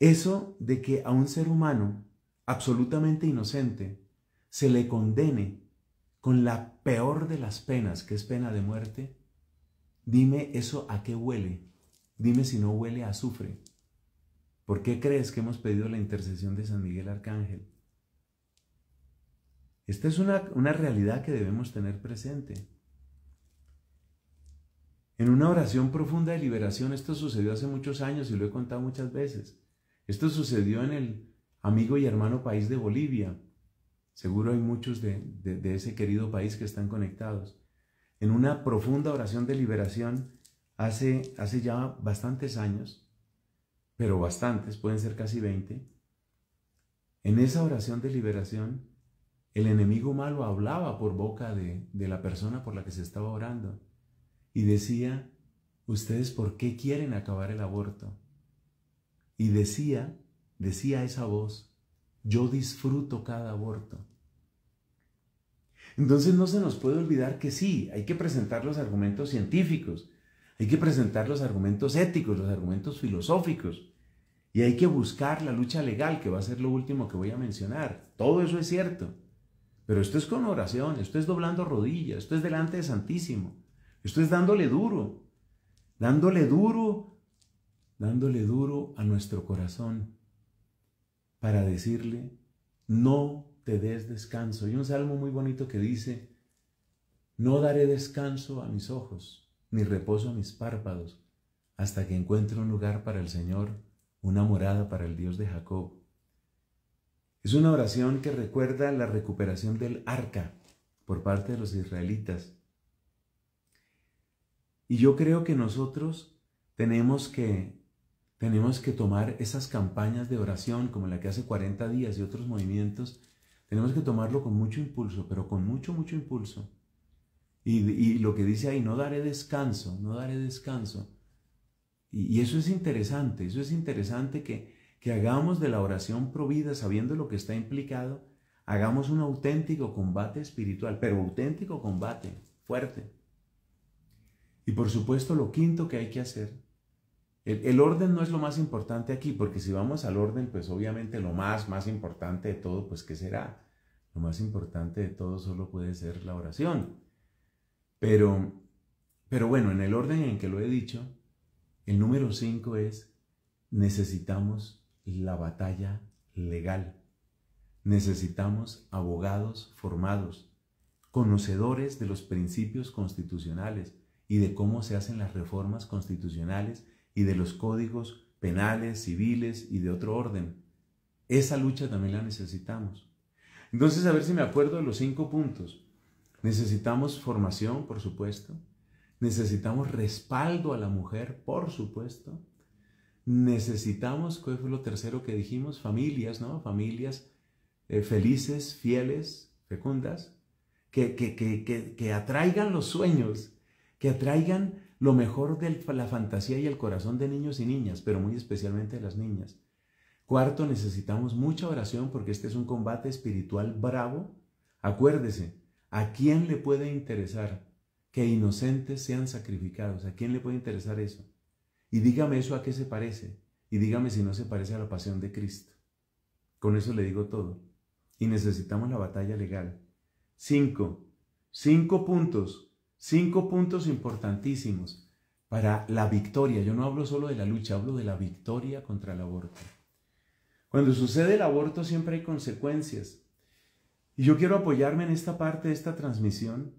Eso de que a un ser humano absolutamente inocente se le condene con la peor de las penas, que es pena de muerte, dime eso a qué huele. Dime si no huele a azufre. ¿Por qué crees que hemos pedido la intercesión de San Miguel Arcángel? Esta es una, una realidad que debemos tener presente. En una oración profunda de liberación, esto sucedió hace muchos años y lo he contado muchas veces. Esto sucedió en el amigo y hermano país de Bolivia. Seguro hay muchos de, ese querido país que están conectados. En una profunda oración de liberación hace, hace ya bastantes años, pero bastantes, pueden ser casi 20, en esa oración de liberación, el enemigo malo hablaba por boca de, de la persona por la que se estaba orando y decía, ¿ustedes por qué quieren acabar el aborto? Y decía, decía esa voz, yo disfruto cada aborto. Entonces no se nos puede olvidar que sí, hay que presentar los argumentos científicos, hay que presentar los argumentos éticos, los argumentos filosóficos, y hay que buscar la lucha legal, que va a ser lo último que voy a mencionar. Todo eso es cierto. Pero esto es con oración, esto es doblando rodillas, esto es delante de Santísimo. Esto es dándole duro, dándole duro, dándole duro a nuestro corazón para decirle, no te des descanso. Hay un salmo muy bonito que dice, no daré descanso a mis ojos, ni reposo a mis párpados, hasta que encuentre un lugar para el Señor, una morada para el Dios de Jacob. Es una oración que recuerda la recuperación del arca por parte de los israelitas y yo creo que nosotros tenemos que, tenemos que tomar esas campañas de oración como la que hace 40 días y otros movimientos, tenemos que tomarlo con mucho impulso, pero con mucho, mucho impulso. Y, lo que dice ahí, no daré descanso, no daré descanso. Y, eso es interesante, eso es interesante que, que hagamos de la oración provida, sabiendo lo que está implicado, hagamos un auténtico combate espiritual, pero auténtico combate, fuerte. Y por supuesto lo quinto que hay que hacer, el, orden no es lo más importante aquí, porque si vamos al orden, pues obviamente lo más, más importante de todo, pues ¿qué será? Lo más importante de todo solo puede ser la oración. Pero, pero bueno, en el orden en que lo he dicho, el número cinco es, necesitamos la batalla legal. Necesitamos abogados formados, conocedores de los principios constitucionales, y de cómo se hacen las reformas constitucionales y de los códigos penales, civiles y de otro orden. Esa lucha también la necesitamos. Entonces, a ver si me acuerdo de los cinco puntos. Necesitamos formación, por supuesto. Necesitamos respaldo a la mujer, por supuesto. Necesitamos, ¿cuál fue lo tercero que dijimos? Familias, ¿no? Familias eh, felices, fieles, fecundas, que, que, que, que, atraigan los sueños, que atraigan lo mejor de la fantasía y el corazón de niños y niñas, pero muy especialmente de las niñas. Cuarto, necesitamos mucha oración porque este es un combate espiritual bravo. Acuérdese, ¿a quién le puede interesar que inocentes sean sacrificados? ¿A quién le puede interesar eso? Y dígame eso a qué se parece. Y dígame si no se parece a la pasión de Cristo. Con eso le digo todo. Y necesitamos la batalla legal. Cinco. Cinco puntos. Cinco puntos importantísimos para la victoria. Yo no hablo solo de la lucha, hablo de la victoria contra el aborto. Cuando sucede el aborto siempre hay consecuencias. Y yo quiero apoyarme en esta parte de esta transmisión.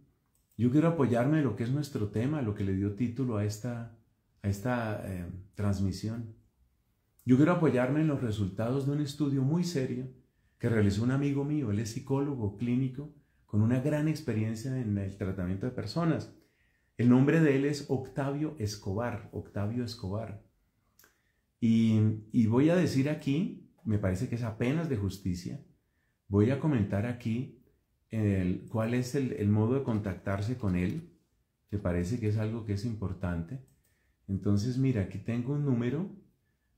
Yo quiero apoyarme en lo que es nuestro tema, lo que le dio título a esta, a esta eh, transmisión. Yo quiero apoyarme en los resultados de un estudio muy serio que realizó un amigo mío. Él es psicólogo clínico con una gran experiencia en el tratamiento de personas. El nombre de él es Octavio Escobar. Octavio Escobar. Y, voy a decir aquí, me parece que es apenas de justicia, Voy a comentar aquí el, cuál es el, modo de contactarse con él, que parece que es algo que es importante. Entonces, mira, aquí tengo un número.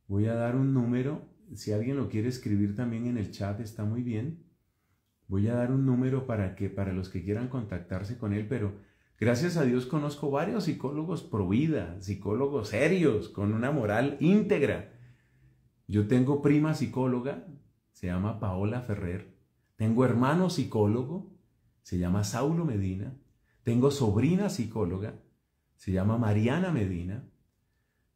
Voy a dar un número. Si alguien lo quiere escribir también en el chat, está muy bien. Voy a dar un número para que para los que quieran contactarse con él, pero gracias a Dios conozco varios psicólogos pro vida, psicólogos serios, con una moral íntegra. Yo tengo prima psicóloga, se llama Paola Ferrer, tengo hermano psicólogo, se llama Saulo Medina. Tengo sobrina psicóloga, se llama Mariana Medina.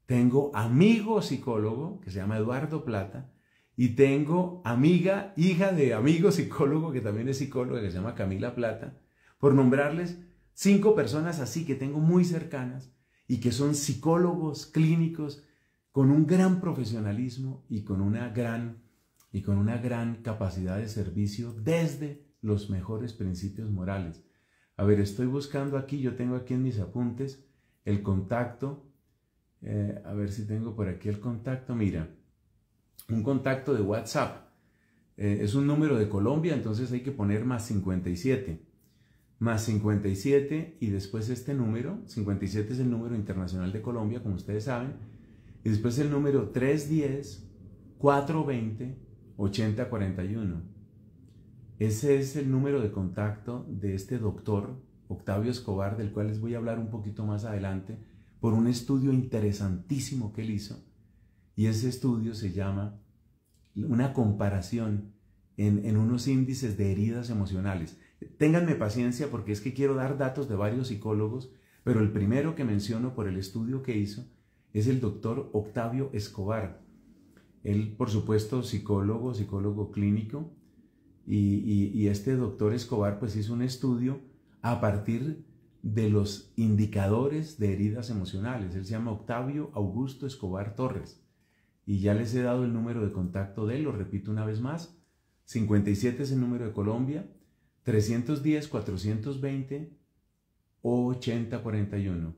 Tengo amigo psicólogo, que se llama Eduardo Plata. Y tengo amiga, hija de amigo psicólogo, que también es psicóloga, que se llama Camila Plata. Por nombrarles cinco personas así que tengo muy cercanas y que son psicólogos clínicos con un gran profesionalismo y con una gran y con una gran capacidad de servicio desde los mejores principios morales. A ver, estoy buscando aquí, yo tengo aquí en mis apuntes el contacto, eh, a ver si tengo por aquí el contacto, mira, un contacto de WhatsApp. Eh, es un número de Colombia, entonces hay que poner más 57. Más 57 y después este número, 57 es el número internacional de Colombia, como ustedes saben, y después el número 310 420 8041. Ese es el número de contacto de este doctor Octavio Escobar, del cual les voy a hablar un poquito más adelante, por un estudio interesantísimo que él hizo. Y ese estudio se llama una comparación en, unos índices de heridas emocionales. Ténganme paciencia porque es que quiero dar datos de varios psicólogos, pero el primero que menciono por el estudio que hizo es el doctor Octavio Escobar. Él, por supuesto, psicólogo, psicólogo clínico, y, este doctor Escobar pues hizo un estudio a partir de los indicadores de heridas emocionales. Él se llama Octavio Augusto Escobar Torres. Y ya les he dado el número de contacto de él, lo repito una vez más. 57 es el número de Colombia, 310 420 8041.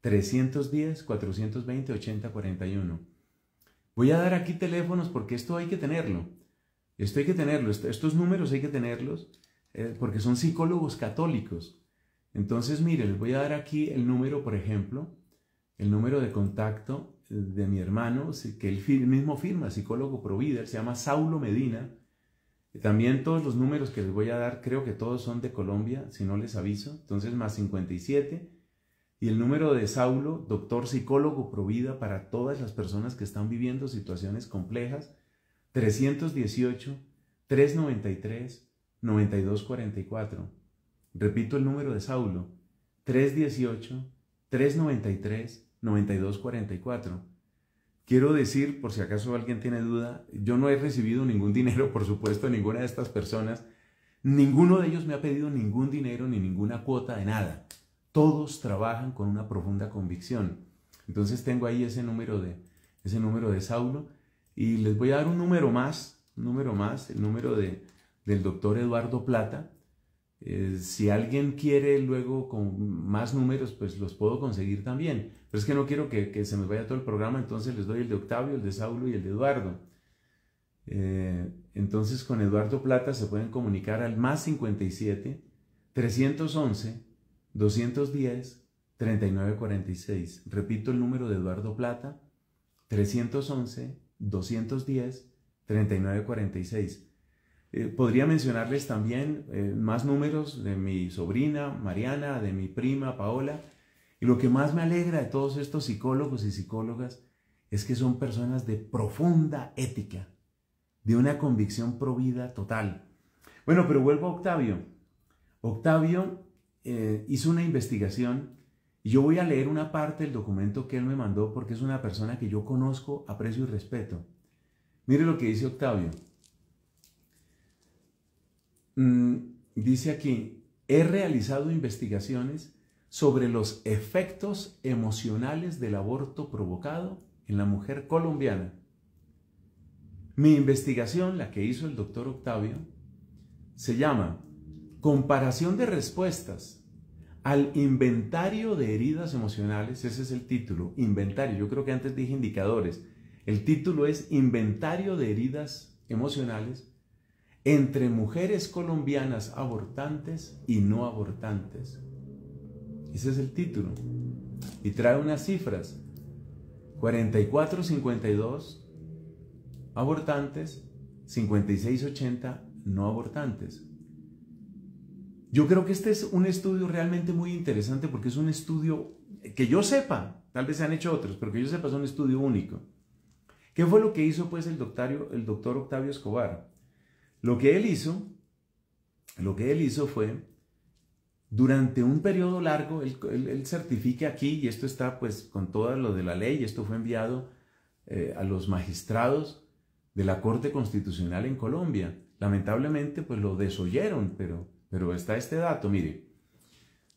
310 420 8041. Voy a dar aquí teléfonos porque esto hay que tenerlo. Esto hay que tenerlo. Estos números hay que tenerlos eh, porque son psicólogos católicos. Entonces, mire, les voy a dar aquí el número, por ejemplo, el número de contacto de mi hermano, que él mismo firma, psicólogo Provida, se llama Saulo Medina. También todos los números que les voy a dar, creo que todos son de Colombia, si no les aviso. Entonces, más 57 y el número de Saulo, doctor psicólogo provida para todas las personas que están viviendo situaciones complejas, 318 393 9244. Repito el número de Saulo, 318 393 9244. Quiero decir, por si acaso alguien tiene duda, yo no he recibido ningún [LAUGHS] dinero, por supuesto, ninguna de estas personas. Ninguno de ellos me ha pedido ningún dinero ni ninguna cuota de nada. todos trabajan con una profunda convicción. Entonces tengo ahí ese número de, ese número de Saulo y les voy a dar un número más, número más, el número de, del doctor Eduardo Plata. Eh, si alguien quiere luego con más números, pues los puedo conseguir también. Pero es que no quiero que, se me vaya todo el programa, entonces les doy el de Octavio, el de Saulo y el de Eduardo. Eh, entonces con Eduardo Plata se pueden comunicar al más 57 311 210 3946. Repito el número de Eduardo Plata 311 210 3946. Podría mencionarles también eh, más números de mi sobrina Mariana, de mi prima Paola. Y lo que más me alegra de todos estos psicólogos y psicólogas es que son personas de profunda ética, de una convicción provida total. Bueno, pero vuelvo a Octavio. Octavio eh, hizo una investigación y yo voy a leer una parte del documento que él me mandó porque es una persona que yo conozco, aprecio y respeto. Mire lo que dice Octavio. Mm, dice aquí, he realizado investigaciones sobre los efectos emocionales del aborto provocado en la mujer colombiana mi investigación, la que hizo el doctor Octavio, se llama Comparación de respuestas al inventario de heridas emocionales. Ese es el título, inventario. Yo creo que antes dije indicadores. El título es Inventario de heridas emocionales entre mujeres colombianas abortantes y no abortantes. Ese es el título. Y trae unas cifras. 4452 abortantes, 56-80 no abortantes. Yo creo que este es un estudio realmente muy interesante porque es un estudio que yo sepa, tal vez se han hecho otros, pero que yo sepa es un estudio único. ¿Qué fue lo que hizo pues el el doctor Octavio Escobar? Lo que él hizo, lo que él hizo fue, durante un periodo largo, él, certifica aquí, y esto está pues con todo lo de la ley, esto fue enviado eh, a los magistrados de la Corte Constitucional en Colombia. Lamentablemente, pues lo desoyeron, pero, pero está este dato, mire.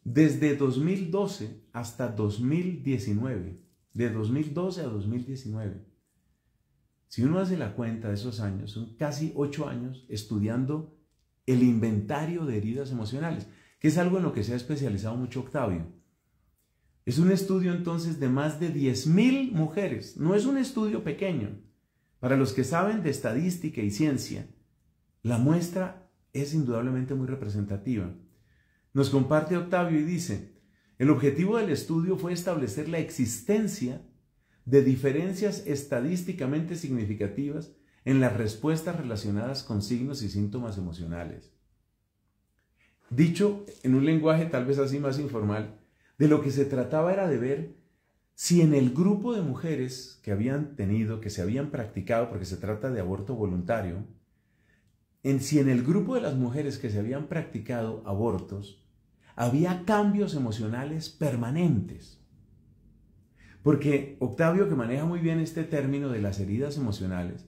Desde 2012 hasta 2019, de 2012 a 2019, si uno hace la cuenta de esos años, son casi ocho años estudiando el inventario de heridas emocionales, que es algo en lo que se ha especializado mucho Octavio. Es un estudio entonces de más de 10.000 mujeres, no es un estudio pequeño, para los que saben de estadística y ciencia, la muestra es indudablemente muy representativa. Nos comparte Octavio y dice, el objetivo del estudio fue establecer la existencia de diferencias estadísticamente significativas en las respuestas relacionadas con signos y síntomas emocionales. Dicho en un lenguaje tal vez así más informal, de lo que se trataba era de ver si en el grupo de mujeres que habían tenido, que se habían practicado, porque se trata de aborto voluntario, en si en el grupo de las mujeres que se habían practicado abortos, había cambios emocionales permanentes. Porque Octavio, que maneja muy bien este término de las heridas emocionales,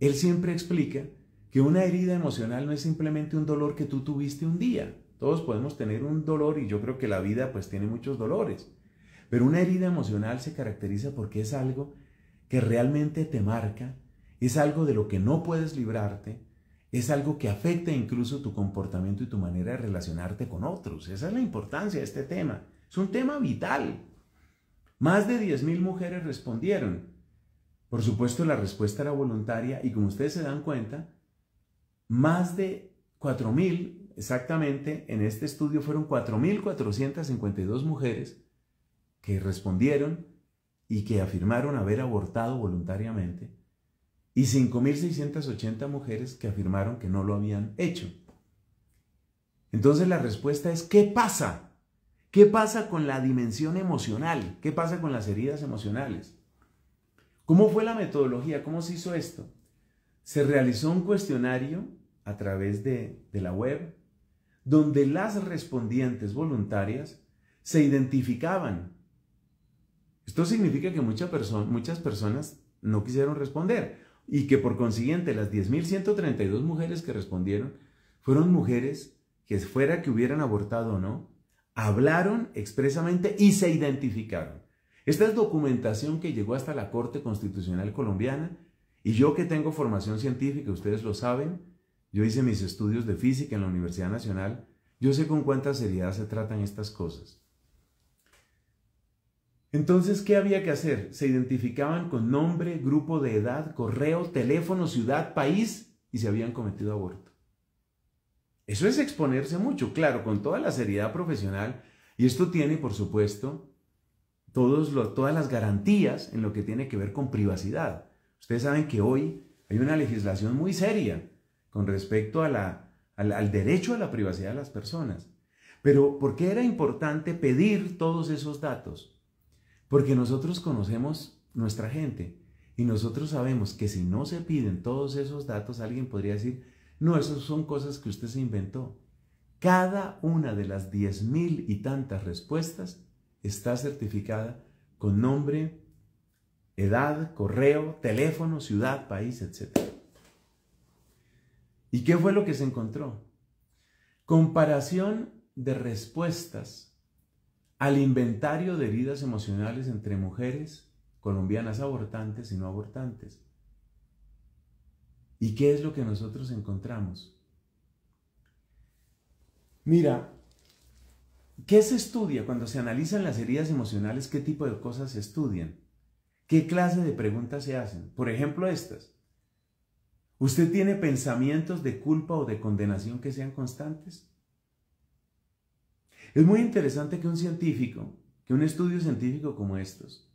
él siempre explica que una herida emocional no es simplemente un dolor que tú tuviste un día. Todos podemos tener un dolor y yo creo que la vida pues tiene muchos dolores. Pero una herida emocional se caracteriza porque es algo que realmente te marca, es algo de lo que no puedes librarte, es algo que afecta incluso tu comportamiento y tu manera de relacionarte con otros. Esa es la importancia de este tema. Es un tema vital. Más de 10.000 mujeres respondieron. Por supuesto, la respuesta era voluntaria y como ustedes se dan cuenta, más de 4.000, exactamente, en este estudio fueron 4.452 mujeres que respondieron y que afirmaron haber abortado voluntariamente, y 5.680 mujeres que afirmaron que no lo habían hecho. Entonces la respuesta es, ¿qué pasa? ¿Qué pasa con la dimensión emocional? ¿Qué pasa con las heridas emocionales? ¿Cómo fue la metodología? ¿Cómo se hizo esto? Se realizó un cuestionario a través de, la web donde las respondientes voluntarias se identificaban esto significa que muchas personas no quisieron responder y que por consiguiente las 10.132 mujeres que respondieron fueron mujeres que fuera que hubieran abortado o no, hablaron expresamente y se identificaron. Esta es documentación que llegó hasta la Corte Constitucional Colombiana y yo que tengo formación científica, ustedes lo saben, yo hice mis estudios de física en la Universidad Nacional, yo sé con cuánta seriedad se tratan estas cosas. Entonces, ¿qué había que hacer? Se identificaban con nombre, grupo de edad, correo, teléfono, ciudad, país y se habían cometido aborto. Eso es exponerse mucho, claro, con toda la seriedad profesional. Y esto tiene, por supuesto, todas las garantías en lo que tiene que ver con privacidad. Ustedes saben que hoy hay una legislación muy seria con respecto a la, al derecho a la privacidad de las personas. Pero ¿por qué era importante pedir todos esos datos? Porque nosotros conocemos nuestra gente y nosotros sabemos que si no se piden todos esos datos, alguien podría decir, no, esas son cosas que usted se inventó. Cada una de las diez mil y tantas respuestas está certificada con nombre, edad, correo, teléfono, ciudad, país, etc. ¿Y qué fue lo que se encontró? Comparación de respuestas al inventario de heridas emocionales entre mujeres colombianas abortantes y no abortantes. ¿Y qué es lo que nosotros encontramos? Mira, ¿qué se estudia cuando se analizan las heridas emocionales? ¿Qué tipo de cosas se estudian? ¿Qué clase de preguntas se hacen? Por ejemplo, estas. ¿Usted tiene pensamientos de culpa o de condenación que sean constantes? Es muy interesante que un científico, que un estudio científico como estos,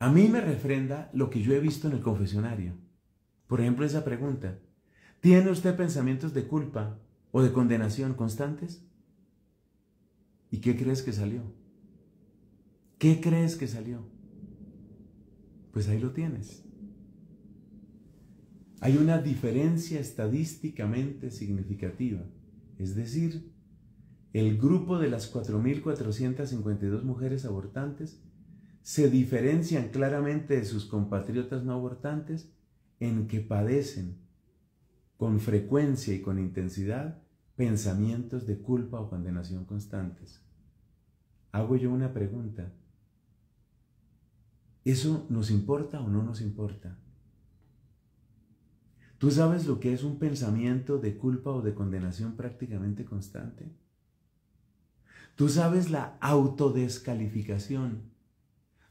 a mí me refrenda lo que yo he visto en el confesionario. Por ejemplo, esa pregunta. ¿Tiene usted pensamientos de culpa o de condenación constantes? ¿Y qué crees que salió? ¿Qué crees que salió? Pues ahí lo tienes. Hay una diferencia estadísticamente significativa. Es decir, el grupo de las 4.452 mujeres abortantes se diferencian claramente de sus compatriotas no abortantes en que padecen con frecuencia y con intensidad pensamientos de culpa o condenación constantes. Hago yo una pregunta. ¿Eso nos importa o no nos importa? ¿Tú sabes lo que es un pensamiento de culpa o de condenación prácticamente constante? ¿Tú sabes la autodescalificación?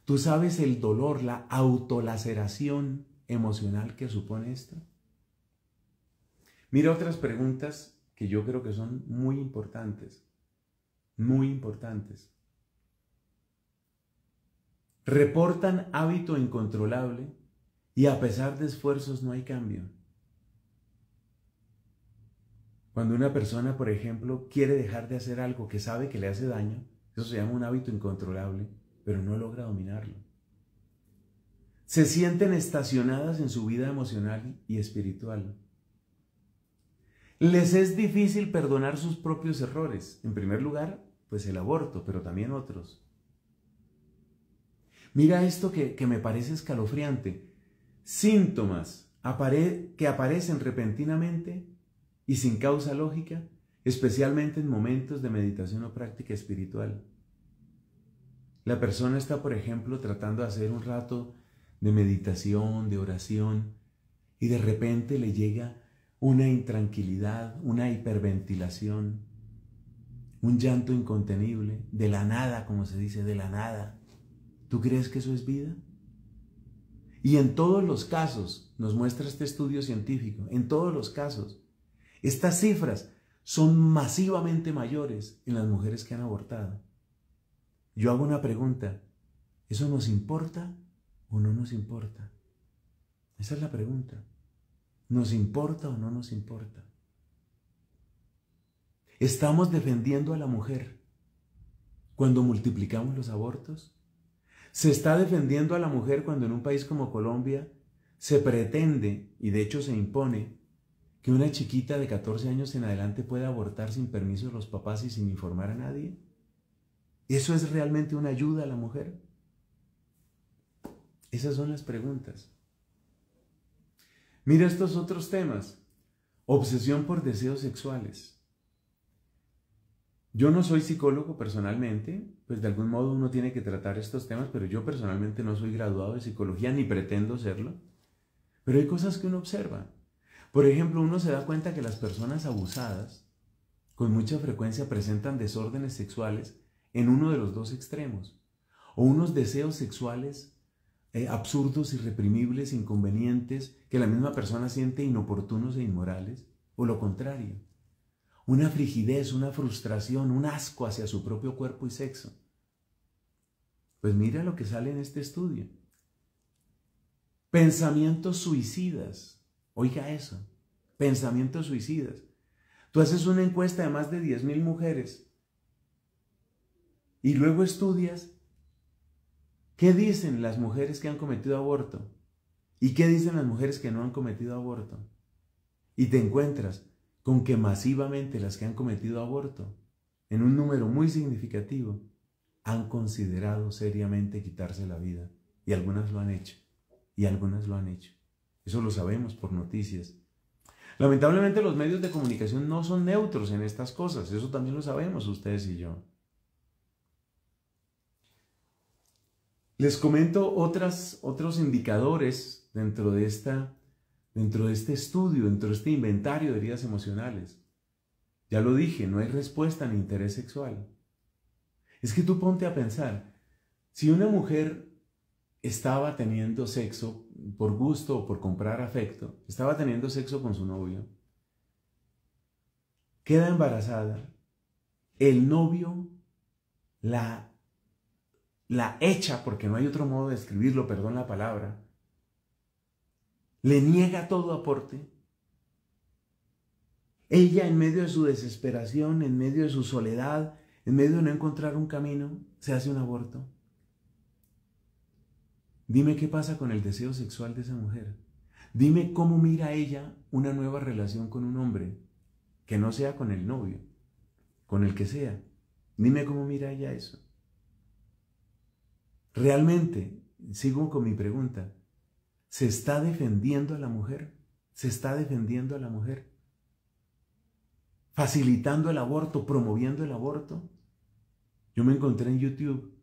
¿Tú sabes el dolor, la autolaceración emocional que supone esto? Mira otras preguntas que yo creo que son muy importantes, muy importantes. Reportan hábito incontrolable y a pesar de esfuerzos no hay cambio. Cuando una persona, por ejemplo, quiere dejar de hacer algo que sabe que le hace daño, eso se llama un hábito incontrolable, pero no logra dominarlo se sienten estacionadas en su vida emocional y espiritual. Les es difícil perdonar sus propios errores. En primer lugar, pues el aborto, pero también otros. Mira esto que, me parece escalofriante. Síntomas que aparecen repentinamente y sin causa lógica, especialmente en momentos de meditación o práctica espiritual. La persona está, por ejemplo, tratando de hacer un rato de meditación, de oración, y de repente le llega una intranquilidad, una hiperventilación, un llanto incontenible, de la nada, como se dice, de la nada. ¿Tú crees que eso es vida? Y en todos los casos, nos muestra este estudio científico, en todos los casos, estas cifras son masivamente mayores en las mujeres que han abortado. Yo hago una pregunta, ¿eso nos importa o no nos importa? Esa es la pregunta. ¿Nos importa o no nos importa? ¿Estamos defendiendo a la mujer cuando multiplicamos los abortos? ¿Se está defendiendo a la mujer cuando en un país como Colombia se pretende, y de hecho se impone, que una chiquita de 14 años en adelante pueda abortar sin permiso de los papás y sin informar a nadie? ¿Eso es realmente una ayuda a la mujer? Esas son las preguntas. Mira estos otros temas. Obsesión por deseos sexuales. Yo no soy psicólogo personalmente, pues de algún modo uno tiene que tratar estos temas, pero yo personalmente no soy graduado de psicología ni pretendo serlo. Pero hay cosas que uno observa. Por ejemplo, uno se da cuenta que las personas abusadas con mucha frecuencia presentan desórdenes sexuales en uno de los dos extremos, o unos deseos sexuales eh, absurdos, irreprimibles, inconvenientes, que la misma persona siente inoportunos e inmorales, o lo contrario, una frigidez, una frustración, un asco hacia su propio cuerpo y sexo. Pues mira lo que sale en este estudio. Pensamientos suicidas. Oiga eso. Pensamientos suicidas. Tú haces una encuesta de más de 10.000 mujeres y luego estudias qué dicen las mujeres que han cometido aborto y qué dicen las mujeres que no han cometido aborto. Y te encuentras con que masivamente las que han cometido aborto, en un número muy significativo, han considerado seriamente quitarse la vida. Y algunas lo han hecho. Y algunas lo han hecho. Eso lo sabemos por noticias. Lamentablemente los medios de comunicación no son neutros en estas cosas. Eso también lo sabemos ustedes y yo. Les comento otros indicadores dentro de, esta, dentro de este estudio, dentro de este inventario de heridas emocionales. Ya lo dije, no hay respuesta ni interés sexual. Es que tú ponte a pensar, si una mujer estaba teniendo sexo por gusto o por comprar afecto, estaba teniendo sexo con su novio, queda embarazada, el novio la la echa, porque no hay otro modo de escribirlo, perdón la palabra, le niega todo aporte. Ella en medio de su desesperación, en medio de su soledad, en medio de no encontrar un camino, se hace un aborto. Dime qué pasa con el deseo sexual de esa mujer. Dime cómo mira ella una nueva relación con un hombre, que no sea con el novio, con el que sea. Dime cómo mira ella eso. Realmente, sigo con mi pregunta, ¿se está defendiendo a la mujer? ¿Se está defendiendo a la mujer? ¿Facilitando el aborto, promoviendo el aborto? Yo me encontré en YouTube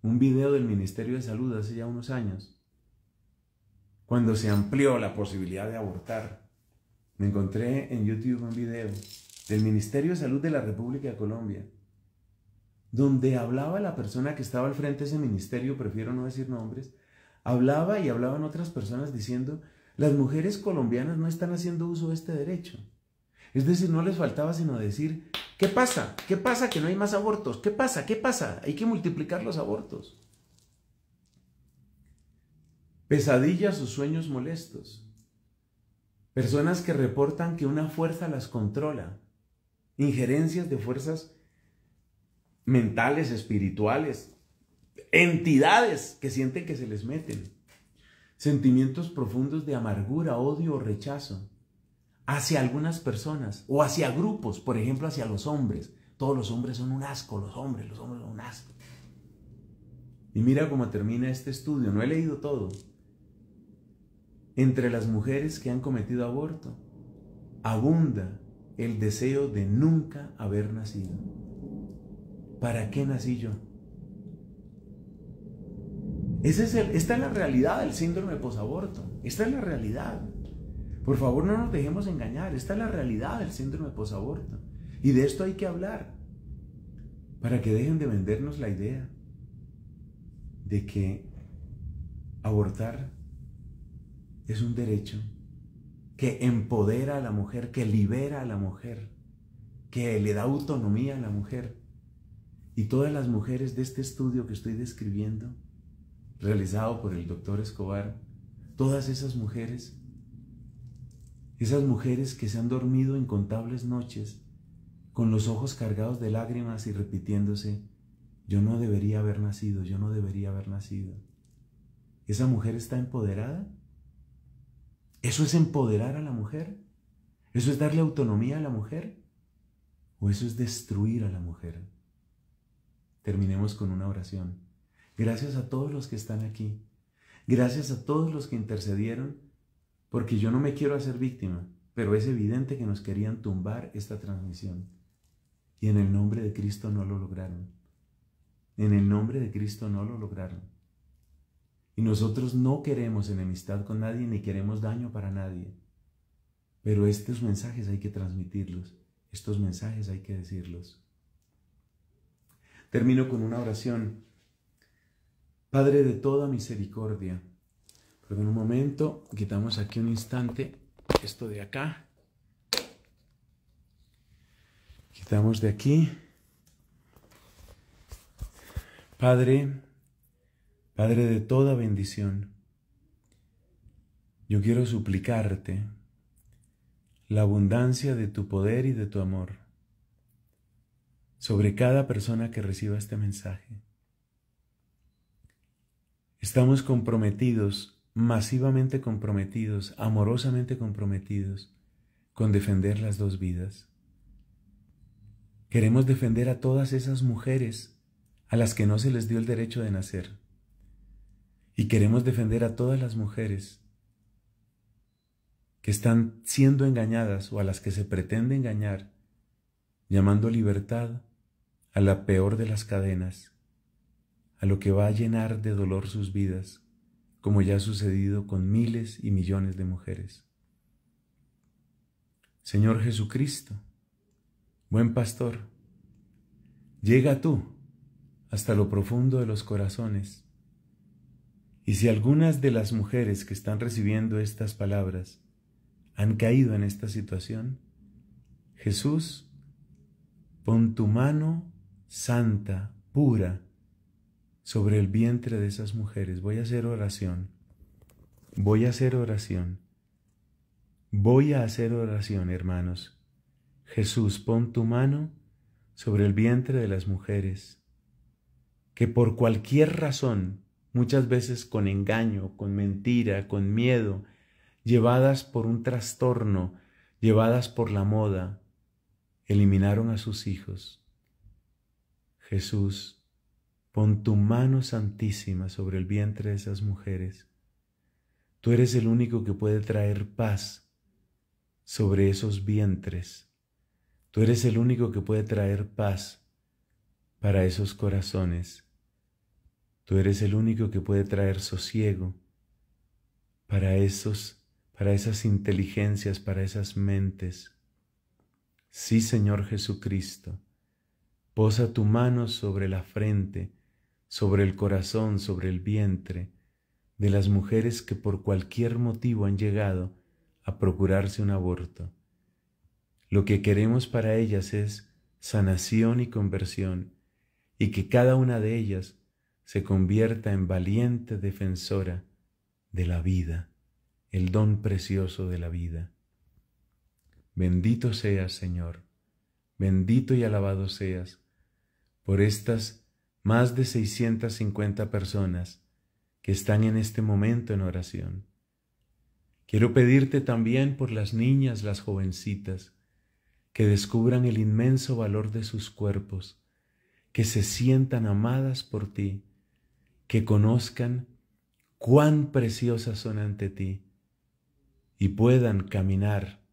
un video del Ministerio de Salud hace ya unos años, cuando se amplió la posibilidad de abortar. Me encontré en YouTube un video del Ministerio de Salud de la República de Colombia, donde hablaba la persona que estaba al frente de ese ministerio, prefiero no decir nombres, hablaba y hablaban otras personas diciendo, las mujeres colombianas no están haciendo uso de este derecho. Es decir, no les faltaba sino decir, ¿qué pasa? ¿Qué pasa que no hay más abortos? ¿Qué pasa? ¿Qué pasa? Hay que multiplicar los abortos. Pesadillas o sueños molestos. Personas que reportan que una fuerza las controla. Injerencias de fuerzas mentales, espirituales, entidades que sienten que se les meten, sentimientos profundos de amargura, odio o rechazo hacia algunas personas o hacia grupos, por ejemplo, hacia los hombres. Todos los hombres son un asco, los hombres, los hombres son un asco. Y mira cómo termina este estudio, no he leído todo. Entre las mujeres que han cometido aborto, abunda el deseo de nunca haber nacido. ¿Para qué nací yo? Es el, esta es la realidad del síndrome posaborto. Esta es la realidad. Por favor, no nos dejemos engañar. Esta es la realidad del síndrome posaborto. Y de esto hay que hablar. Para que dejen de vendernos la idea de que abortar es un derecho que empodera a la mujer, que libera a la mujer, que le da autonomía a la mujer. Y todas las mujeres de este estudio que estoy describiendo, realizado por el doctor Escobar, todas esas mujeres, esas mujeres que se han dormido incontables noches con los ojos cargados de lágrimas y repitiéndose, yo no debería haber nacido, yo no debería haber nacido. ¿Esa mujer está empoderada? ¿Eso es empoderar a la mujer? ¿Eso es darle autonomía a la mujer? ¿O eso es destruir a la mujer? Terminemos con una oración. Gracias a todos los que están aquí. Gracias a todos los que intercedieron, porque yo no me quiero hacer víctima, pero es evidente que nos querían tumbar esta transmisión. y en el nombre de Cristo no lo lograron. En el nombre de Cristo no lo lograron. Y nosotros no queremos enemistad con nadie ni queremos daño para nadie. Pero estos mensajes hay que transmitirlos. Estos mensajes hay que decirlos. Termino con una oración. Padre de toda misericordia, en un momento, quitamos aquí un instante esto de acá. Quitamos de aquí. Padre, Padre de toda bendición, yo quiero suplicarte la abundancia de tu poder y de tu amor sobre cada persona que reciba este mensaje. Estamos comprometidos, masivamente comprometidos, amorosamente comprometidos con defender las dos vidas. Queremos defender a todas esas mujeres a las que no se les dio el derecho de nacer. Y queremos defender a todas las mujeres que están siendo engañadas o a las que se pretende engañar, llamando libertad a la peor de las cadenas, a lo que va a llenar de dolor sus vidas, como ya ha sucedido con miles y millones de mujeres. Señor Jesucristo, buen pastor, llega tú hasta lo profundo de los corazones. Y si algunas de las mujeres que están recibiendo estas palabras han caído en esta situación, Jesús, pon tu mano santa, pura, sobre el vientre de esas mujeres. Voy a hacer oración. Voy a hacer oración. Voy a hacer oración, hermanos. Jesús, pon tu mano sobre el vientre de las mujeres, que por cualquier razón, muchas veces con engaño, con mentira, con miedo, llevadas por un trastorno, llevadas por la moda, eliminaron a sus hijos. Jesús, Pon tu mano santísima sobre el vientre de esas mujeres. Tú eres el único que puede traer paz sobre esos vientres. Tú eres el único que puede traer paz para esos corazones. Tú eres el único que puede traer sosiego para esos para esas inteligencias, para esas mentes. Sí, Señor Jesucristo, posa tu mano sobre la frente sobre el corazón, sobre el vientre de las mujeres que por cualquier motivo han llegado a procurarse un aborto. Lo que queremos para ellas es sanación y conversión, y que cada una de ellas se convierta en valiente defensora de la vida, el don precioso de la vida. Bendito seas, Señor, bendito y alabado seas por estas más de 650 personas que están en este momento en oración. Quiero pedirte también por las niñas, las jovencitas, que descubran el inmenso valor de sus cuerpos, que se sientan amadas por ti, que conozcan cuán preciosas son ante ti y puedan caminar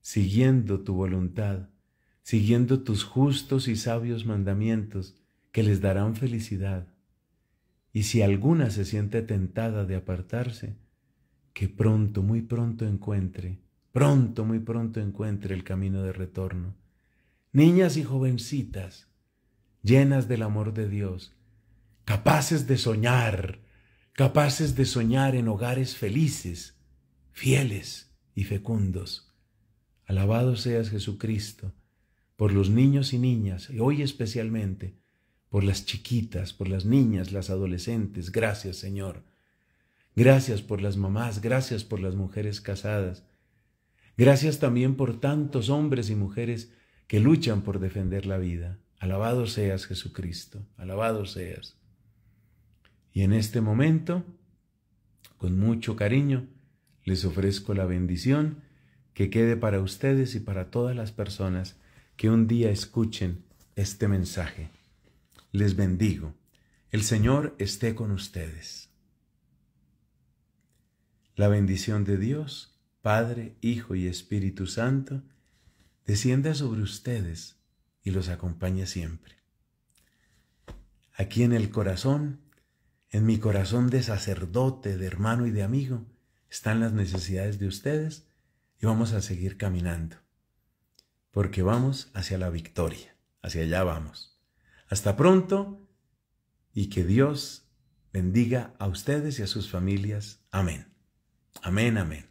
siguiendo tu voluntad, siguiendo tus justos y sabios mandamientos, que les darán felicidad. Y si alguna se siente tentada de apartarse, que pronto, muy pronto encuentre, pronto, muy pronto encuentre el camino de retorno. Niñas y jovencitas, llenas del amor de Dios, capaces de soñar, capaces de soñar en hogares felices, fieles y fecundos. Alabado seas Jesucristo por los niños y niñas, y hoy especialmente, por las chiquitas, por las niñas, las adolescentes. Gracias, Señor. Gracias por las mamás, gracias por las mujeres casadas. Gracias también por tantos hombres y mujeres que luchan por defender la vida. Alabado seas Jesucristo, alabado seas. Y en este momento, con mucho cariño, les ofrezco la bendición que quede para ustedes y para todas las personas que un día escuchen este mensaje les bendigo. El Señor esté con ustedes. La bendición de Dios, Padre, Hijo y Espíritu Santo, descienda sobre ustedes y los acompañe siempre. Aquí en el corazón, en mi corazón de sacerdote, de hermano y de amigo, están las necesidades de ustedes y vamos a seguir caminando, porque vamos hacia la victoria, hacia allá vamos. Hasta pronto y que Dios bendiga a ustedes y a sus familias. Amén. Amén, amén.